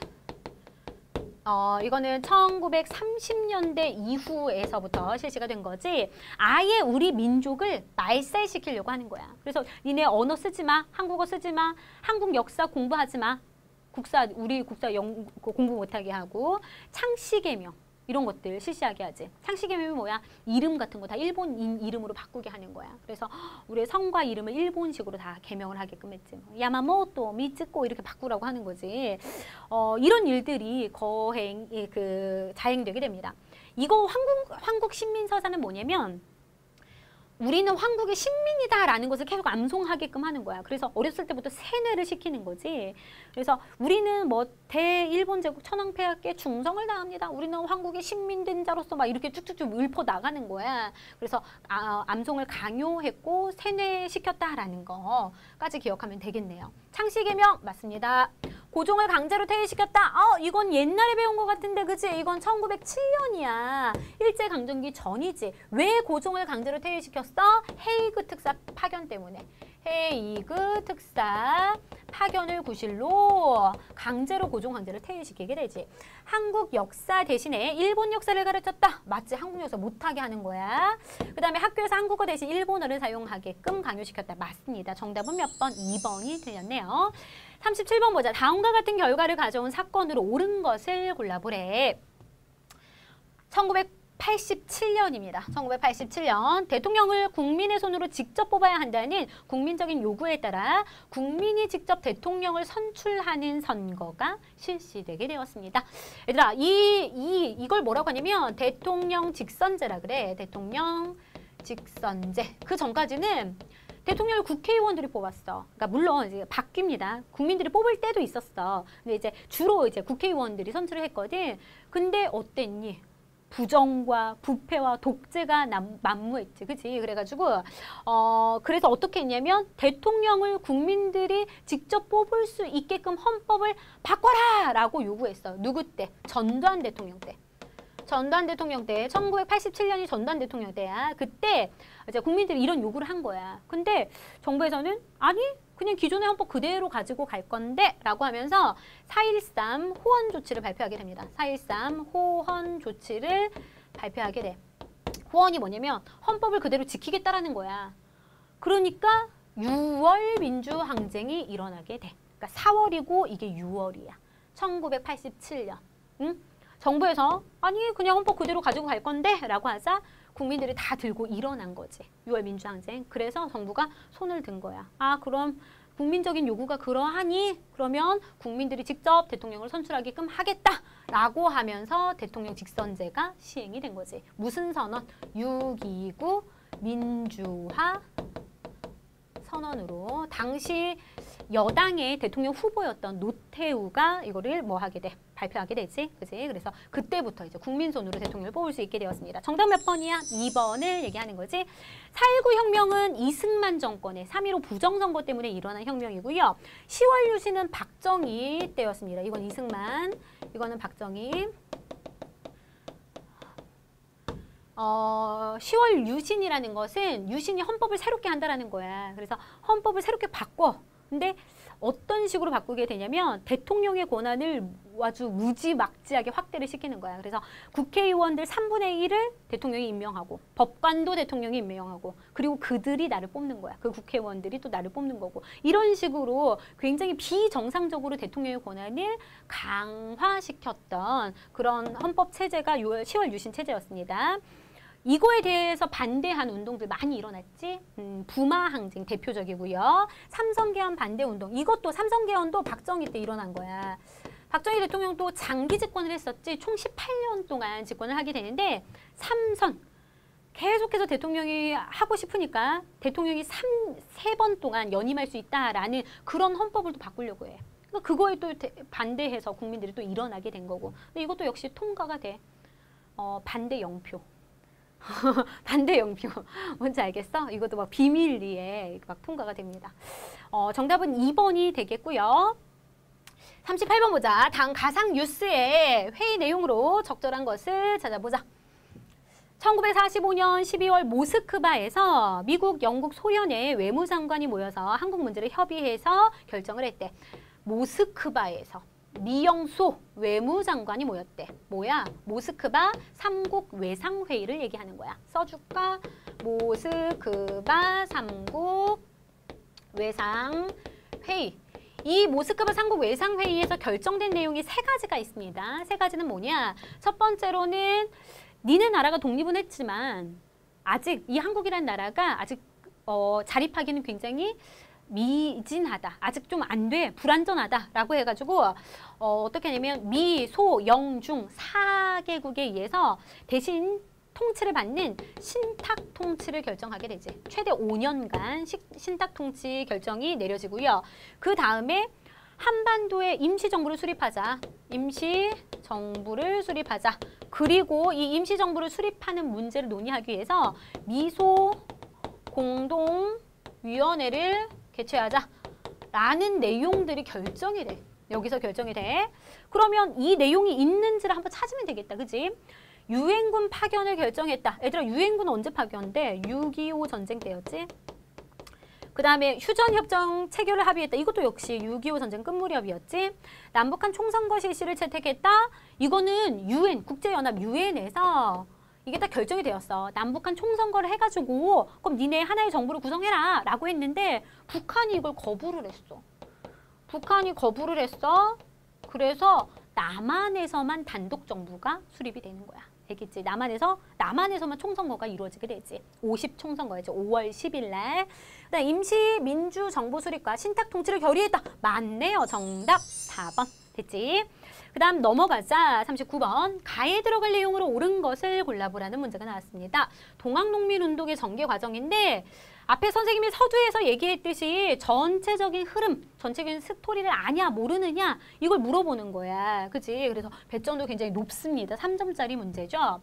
어, 이거는 1930년대 이후에서부터 실시가 된 거지. 아예 우리 민족을 말살시키려고 하는 거야. 그래서 니네 언어 쓰지 마. 한국어 쓰지 마. 한국 역사 공부하지 마. 국사 우리 국사 영, 공부 못하게 하고 창씨 개명 이런 것들 실시하게 하지. 상식개명이 뭐야? 이름 같은 거 다 일본인 이름으로 바꾸게 하는 거야. 그래서 우리의 성과 이름을 일본식으로 다 개명을 하게끔 했지. 뭐 야마모토, 미츠코 이렇게 바꾸라고 하는 거지. 어, 이런 일들이 거행, 그 자행되게 됩니다. 이거 한국, 한국 신민서사는 뭐냐면 우리는 황국의 식민이다라는 것을 계속 암송하게끔 하는 거야. 그래서 어렸을 때부터 세뇌를 시키는 거지. 그래서 우리는 뭐 대일본 제국 천황폐하께 충성을 다합니다. 우리는 황국의 식민된 자로서 막 이렇게 쭉쭉쭉 읊어 나가는 거야. 그래서 아, 암송을 강요했고 세뇌시켰다라는 거까지 기억하면 되겠네요. 창씨 개명 맞습니다. 고종을 강제로 퇴위시켰다. 어, 이건 옛날에 배운 것 같은데, 그치? 이건 1907년이야. 일제강점기 전이지. 왜 고종을 강제로 퇴위시켰어? 헤이그 특사 파견 때문에. 헤이그 특사 파견을 구실로 강제로 고종 황제를 퇴위시키게 되지. 한국 역사 대신에 일본 역사를 가르쳤다. 맞지? 한국 역사 못하게 하는 거야. 그 다음에 학교에서 한국어 대신 일본어를 사용하게끔 강요시켰다. 맞습니다. 정답은 몇 번? 2번이 틀렸네요. 37번 보자. 다음과 같은 결과를 가져온 사건으로 옳은 것을 골라보래. 1987년입니다. 1987년 대통령을 국민의 손으로 직접 뽑아야 한다는 국민적인 요구에 따라 국민이 직접 대통령을 선출하는 선거가 실시되게 되었습니다. 얘들아, 이, 이, 이걸 뭐라고 하냐면 대통령 직선제라 그래. 대통령 직선제. 그 전까지는 대통령을 국회의원들이 뽑았어. 그러니까 물론 이제 바뀝니다. 국민들이 뽑을 때도 있었어. 근데 이제 주로 이제 국회의원들이 선출을 했거든. 근데 어땠니? 부정과 부패와 독재가 남, 만무했지, 그치? 그래가지고 어 그래서 어떻게 했냐면 대통령을 국민들이 직접 뽑을 수 있게끔 헌법을 바꿔라 라고 요구했어. 누구 때? 전두환 대통령 때. 전두환 대통령 때 1987년이 전두환 대통령 때야. 그때 이제 국민들이 이런 요구를 한 거야. 근데 정부에서는 아니 그냥 기존의 헌법 그대로 가지고 갈 건데 라고 하면서 4.13 호헌 조치를 발표하게 됩니다. 4.13 호헌 조치를 발표하게 돼. 호헌이 뭐냐면 헌법을 그대로 지키겠다라는 거야. 그러니까 6월 민주항쟁이 일어나게 돼. 그러니까 4월이고 이게 6월이야. 1987년. 응? 정부에서 아니 그냥 헌법 그대로 가지고 갈 건데 라고 하자 국민들이 다 들고 일어난 거지. 6월 민주항쟁. 그래서 정부가 손을 든 거야. 아 그럼 국민적인 요구가 그러하니 그러면 국민들이 직접 대통령을 선출하게끔 하겠다라고 하면서 대통령 직선제가 시행이 된 거지. 무슨 선언? 6.29 민주화 선언으로 당시 여당의 대통령 후보였던 노태우가 이거를 뭐 하게 돼? 발표하게 되지. 그지? 그래서 그때부터 이제 국민 손으로 대통령을 뽑을 수 있게 되었습니다. 정답 몇 번이야? 2번을 얘기하는 거지. 4.19 혁명은 이승만 정권의 3.15 부정선거 때문에 일어난 혁명이고요. 10월 유신은 박정희 때였습니다. 이건 이승만, 이거는 박정희. 어, 10월 유신이라는 것은 유신이 헌법을 새롭게 한다라는 거야. 그래서 헌법을 새롭게 바꿔. 근데 어떤 식으로 바꾸게 되냐면 대통령의 권한을 아주 무지막지하게 확대를 시키는 거야. 그래서 국회의원들 3분의 1을 대통령이 임명하고 법관도 대통령이 임명하고 그리고 그들이 나를 뽑는 거야. 그 국회의원들이 또 나를 뽑는 거고 이런 식으로 굉장히 비정상적으로 대통령의 권한을 강화시켰던 그런 헌법 체제가 10월 유신 체제였습니다. 이거에 대해서 반대한 운동들 많이 일어났지. 음, 부마 항쟁 대표적이고요. 삼성개헌 반대 운동. 이것도 삼성개헌도 박정희 때 일어난 거야. 박정희 대통령도 장기 집권을 했었지. 총 18년 동안 집권을 하게 되는데 삼선 계속해서 대통령이 하고 싶으니까 대통령이 3, 3번 동안 연임할 수 있다라는 그런 헌법을 또 바꾸려고 해. 그러니까 그거에 또 반대해서 국민들이 또 일어나게 된 거고. 근데 이것도 역시 통과가 돼. 어, 반대 영표. 반대 영표. 뭔지 알겠어? 이것도 막 비밀리에 막 통과가 됩니다. 어, 정답은 2번이 되겠고요. 38번 보자. 당 가상 뉴스의 회의 내용으로 적절한 것을 찾아보자. 1945년 12월 모스크바에서 미국, 영국, 소련의 외무장관이 모여서 한국 문제를 협의해서 결정을 했대. 모스크바에서 미영소 외무장관이 모였대. 뭐야? 모스크바 삼국 외상회의를 얘기하는 거야. 써줄까? 모스크바 삼국 외상회의. 이 모스크바 삼국 외상회의에서 결정된 내용이 세 가지가 있습니다. 세 가지는 뭐냐? 첫 번째로는 니네 나라가 독립은 했지만 아직 이 한국이라는 나라가 아직 어, 자립하기는 굉장히 미진하다. 아직 좀 안 돼. 불안전하다 라고 해가지고 어, 어떻게 하냐면 미, 소, 영, 중 4개국에 의해서 대신 통치를 받는 신탁 통치를 결정하게 되지. 최대 5년간 시, 신탁 통치 결정이 내려지고요. 그 다음에 한반도에 임시정부를 수립하자. 임시정부를 수립하자. 그리고 이 임시정부를 수립하는 문제를 논의하기 위해서 미소 공동위원회를 개최하자. 라는 내용들이 결정이 돼. 여기서 결정이 돼. 그러면 이 내용이 있는지를 한번 찾으면 되겠다. 그지? 유엔군 파견을 결정했다. 얘들아 유엔군은 언제 파견돼? 6.25 전쟁 때였지? 그 다음에 휴전협정 체결을 합의했다. 이것도 역시 6.25 전쟁 끝 무렵이었지. 남북한 총선거 실시를 채택했다. 이거는 유엔 국제연합 유엔에서 이게 딱 결정이 되었어. 남북한 총선거를 해가지고 그럼 니네 하나의 정부를 구성해라 라고 했는데 북한이 이걸 거부를 했어. 북한이 거부를 했어. 그래서 남한에서만 단독 정부가 수립이 되는 거야. 되겠지. 남한에서 남한에서만 총선거가 이루어지게 되지. 50 총선거였죠. 5월 10일 날. 그다음 임시 민주 정부 수립과 신탁 통치를 결의했다. 맞네요. 정답 4번. 됐지? 그 다음 넘어가자 39번 가에 들어갈 내용으로 옳은 것을 골라보라는 문제가 나왔습니다. 동학농민운동의 전개 과정인데 앞에 선생님이 서두에서 얘기했듯이 전체적인 흐름, 전체적인 스토리를 아냐 모르느냐 이걸 물어보는 거야. 그지? 그래서 배점도 굉장히 높습니다. 3점짜리 문제죠.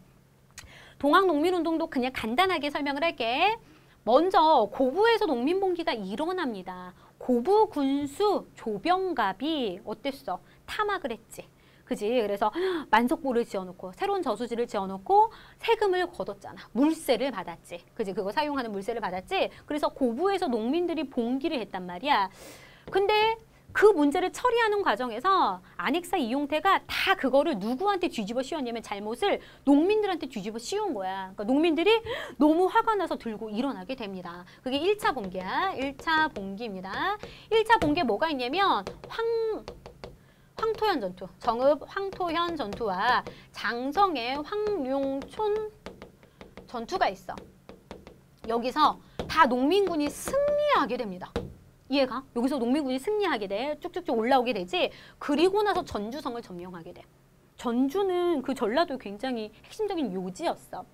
동학농민운동도 그냥 간단하게 설명을 할게. 먼저 고부에서 농민봉기가 일어납니다. 고부 군수 조병갑이 어땠어? 탐악을 했지. 그지? 그래서 만석보를 지어놓고 새로운 저수지를 지어놓고 세금을 걷었잖아. 물세를 받았지. 그지? 그거 사용하는 물세를 받았지. 그래서 고부에서 농민들이 봉기를 했단 말이야. 근데 그 문제를 처리하는 과정에서 안익사 이용태가 다 그거를 누구한테 뒤집어 씌웠냐면 잘못을 농민들한테 뒤집어 씌운 거야. 그러니까 농민들이 너무 화가 나서 들고 일어나게 됩니다. 그게 1차 봉기야. 1차 봉기입니다. 1차 봉기에 뭐가 있냐면 황 황토현 전투, 정읍 황토현 전투와 장성의 황룡촌 전투가 있어. 여기서 다 농민군이 승리하게 됩니다. 이해가? 여기서 농민군이 승리하게 돼. 쭉쭉쭉 올라오게 되지. 그리고 나서 전주성을 점령하게 돼. 전주는 그 전라도 굉장히 핵심적인 요지였어.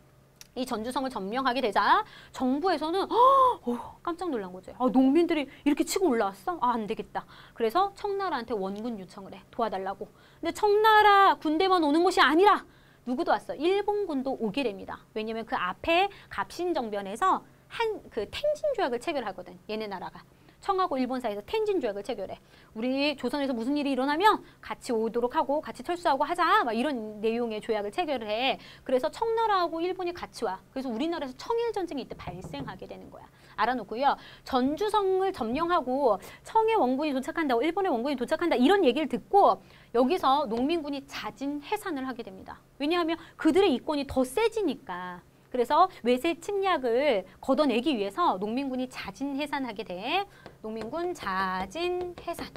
이 전주성을 점령하게 되자 정부에서는 어, 깜짝 놀란 거죠. 아, 농민들이 이렇게 치고 올라왔어? 아, 안 되겠다. 그래서 청나라한테 원군 요청을 해. 도와달라고. 근데 청나라 군대만 오는 것이 아니라 누구도 왔어? 일본군도 오게 됩니다. 왜냐면 그 앞에 갑신정변에서 한그 텐진 조약을 체결하거든. 얘네 나라가. 청하고 일본 사이에서 텐진 조약을 체결해. 우리 조선에서 무슨 일이 일어나면 같이 오도록 하고 같이 철수하고 하자. 막 이런 내용의 조약을 체결을 해. 그래서 청나라하고 일본이 같이 와. 그래서 우리나라에서 청일 전쟁이 이때 발생하게 되는 거야. 알아놓고요. 전주성을 점령하고 청의 원군이 도착한다고 일본의 원군이 도착한다 이런 얘기를 듣고 여기서 농민군이 자진 해산을 하게 됩니다. 왜냐하면 그들의 이권이 더 세지니까. 그래서 외세 침략을 걷어내기 위해서 농민군이 자진 해산하게 돼. 농민군 자진 해산.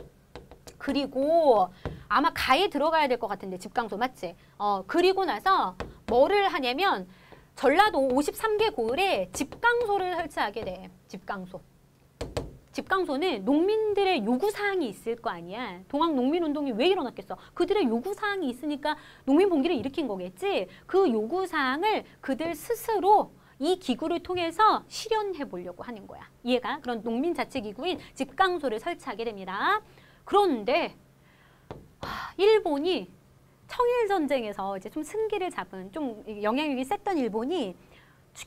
그리고 아마 가에 들어가야 될 것 같은데 집강소 맞지? 어 그리고 나서 뭐를 하냐면 전라도 53개 고을에 집강소를 설치하게 돼. 집강소. 집강소는 농민들의 요구사항이 있을 거 아니야. 동학 농민운동이 왜 일어났겠어? 그들의 요구사항이 있으니까 농민봉기를 일으킨 거겠지. 그 요구사항을 그들 스스로 이 기구를 통해서 실현해 보려고 하는 거야. 이해가? 그런 농민자치기구인 집강소를 설치하게 됩니다. 그런데 아, 일본이 청일 전쟁에서 이제 좀 승기를 잡은 좀 영향력이 셌던 일본이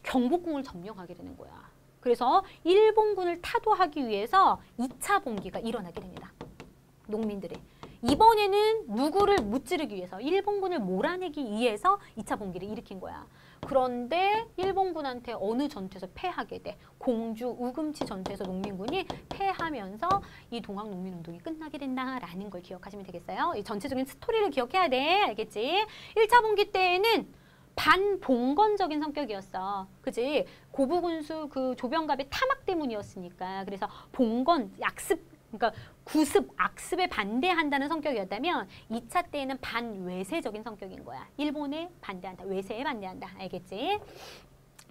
경복궁을 점령하게 되는 거야. 그래서 일본군을 타도하기 위해서 2차 봉기가 일어나게 됩니다. 농민들이. 이번에는 누구를 무찌르기 위해서 일본군을 몰아내기 위해서 2차 봉기를 일으킨 거야. 그런데 일본군한테 어느 전투에서 패하게 돼. 공주 우금치 전투에서 농민군이 패하면서 이 동학 농민운동이 끝나게 된다라는 걸 기억하시면 되겠어요. 이 전체적인 스토리를 기억해야 돼. 알겠지? 1차 봉기 때에는 반봉건적인 성격이었어. 그지? 고부군수 그 조병갑의 타막 때문이었으니까. 그래서 봉건, 약습 그러니까 구습, 악습에 반대한다는 성격이었다면 2차 때에는 반외세적인 성격인 거야. 일본에 반대한다. 외세에 반대한다. 알겠지?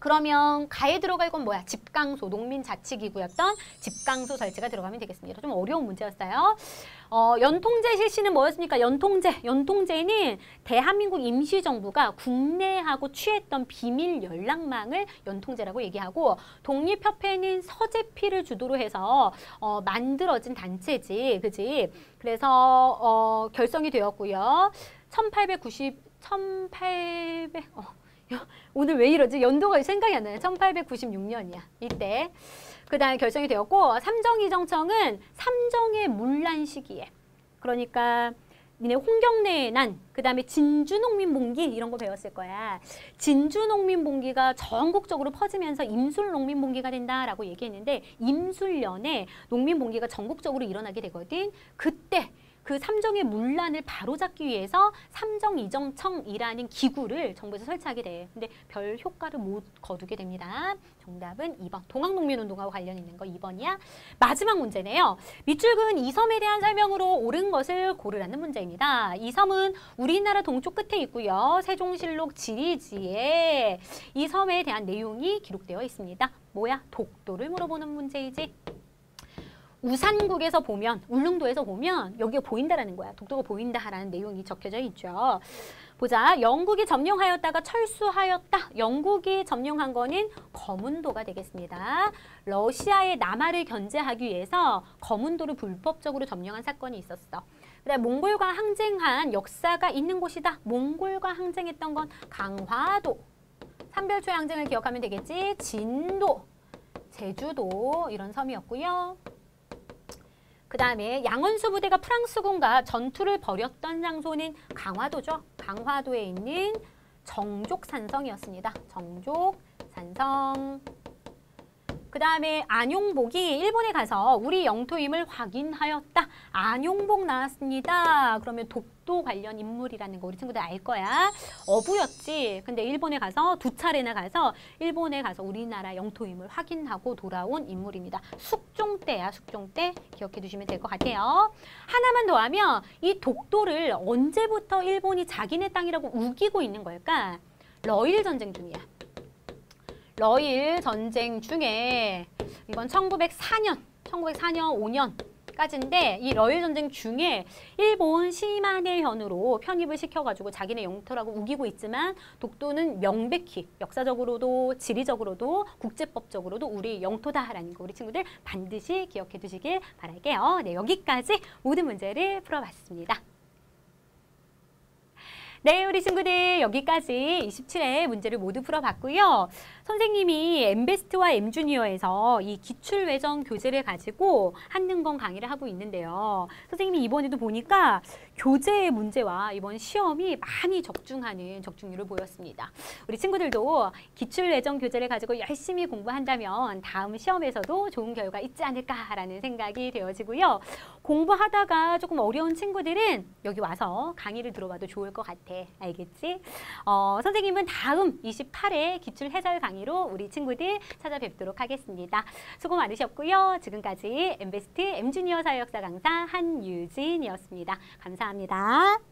그러면 가에 들어갈 건 뭐야? 집강소, 농민자치기구였던 집강소 설치가 들어가면 되겠습니다. 좀 어려운 문제였어요. 어, 연통제 실시는 뭐였습니까? 연통제. 연통제는 대한민국 임시정부가 국내하고 취했던 비밀 연락망을 연통제라고 얘기하고 독립협회는 서재피를 주도로 해서 어, 만들어진 단체지. 그지? 그래서 어, 결성이 되었고요. 1890, 1800... 어, 오늘 왜 이러지? 연도가 생각이 안 나요. 1896년이야. 이때. 그 다음에 결정이 되었고 삼정이정청은 삼정의 문란 시기에 그러니까 니네 홍경래의 난, 그 다음에 진주농민봉기 이런 거 배웠을 거야. 진주농민봉기가 전국적으로 퍼지면서 임술농민봉기가 된다라고 얘기했는데 임술년에 농민봉기가 전국적으로 일어나게 되거든. 그때 그 삼정의 문란을 바로잡기 위해서 삼정 이정청이라는 기구를 정부에서 설치하게 돼. 근데 별 효과를 못 거두게 됩니다. 정답은 2번. 동학농민운동하고 관련 있는 거 2번이야. 마지막 문제네요. 밑줄 그은 이 섬에 대한 설명으로 옳은 것을 고르라는 문제입니다. 이 섬은 우리나라 동쪽 끝에 있고요. 세종실록 지리지에 이 섬에 대한 내용이 기록되어 있습니다. 뭐야? 독도를 물어보는 문제이지. 우산국에서 보면 울릉도에서 보면 여기가 보인다라는 거야. 독도가 보인다라는 내용이 적혀져 있죠. 보자. 영국이 점령하였다가 철수하였다. 영국이 점령한 거는 거문도가 되겠습니다. 러시아의 남하를 견제하기 위해서 거문도를 불법적으로 점령한 사건이 있었어. 그다음 몽골과 항쟁한 역사가 있는 곳이다. 몽골과 항쟁했던 건 강화도. 삼별초의 항쟁을 기억하면 되겠지. 진도, 제주도 이런 섬이었고요. 그 다음에 양원수 부대가 프랑스군과 전투를 벌였던 장소는 강화도죠. 강화도에 있는 정족산성이었습니다. 정족산성. 그 다음에 안용복이 일본에 가서 우리 영토임을 확인하였다. 안용복 나왔습니다. 그러면 독도 관련 인물이라는 거 우리 친구들 알 거야. 어부였지. 근데 일본에 가서 두 차례나 가서 일본에 가서 우리나라 영토임을 확인하고 돌아온 인물입니다. 숙종 때야, 숙종 때. 기억해 두시면 될 것 같아요. 하나만 더 하면 이 독도를 언제부터 일본이 자기네 땅이라고 우기고 있는 걸까? 러일 전쟁 중이야. 러일 전쟁 중에 이건 1904년, 1904년, 5년까지인데 이 러일 전쟁 중에 일본 시마네현으로 편입을 시켜가지고 자기네 영토라고 우기고 있지만 독도는 명백히 역사적으로도 지리적으로도 국제법적으로도 우리 영토다라는 거 우리 친구들 반드시 기억해 두시길 바랄게요. 네, 여기까지 모든 문제를 풀어봤습니다. 네, 우리 친구들 여기까지 27회 문제를 모두 풀어봤고요. 선생님이 엠베스트와 엠주니어에서 이 기출외정 교재를 가지고 한능건 강의를 하고 있는데요. 선생님이 이번에도 보니까 교재의 문제와 이번 시험이 많이 적중하는 적중률을 보였습니다. 우리 친구들도 기출외정 교재를 가지고 열심히 공부한다면 다음 시험에서도 좋은 결과 있지 않을까라는 생각이 되어지고요. 공부하다가 조금 어려운 친구들은 여기 와서 강의를 들어봐도 좋을 것 같아. 알겠지? 어, 선생님은 다음 28회 기출 해설 강의로 우리 친구들 찾아뵙도록 하겠습니다. 수고 많으셨고요. 지금까지 엠베스트 엠주니어 사회역사 강사 한유진이었습니다. 감사합니다.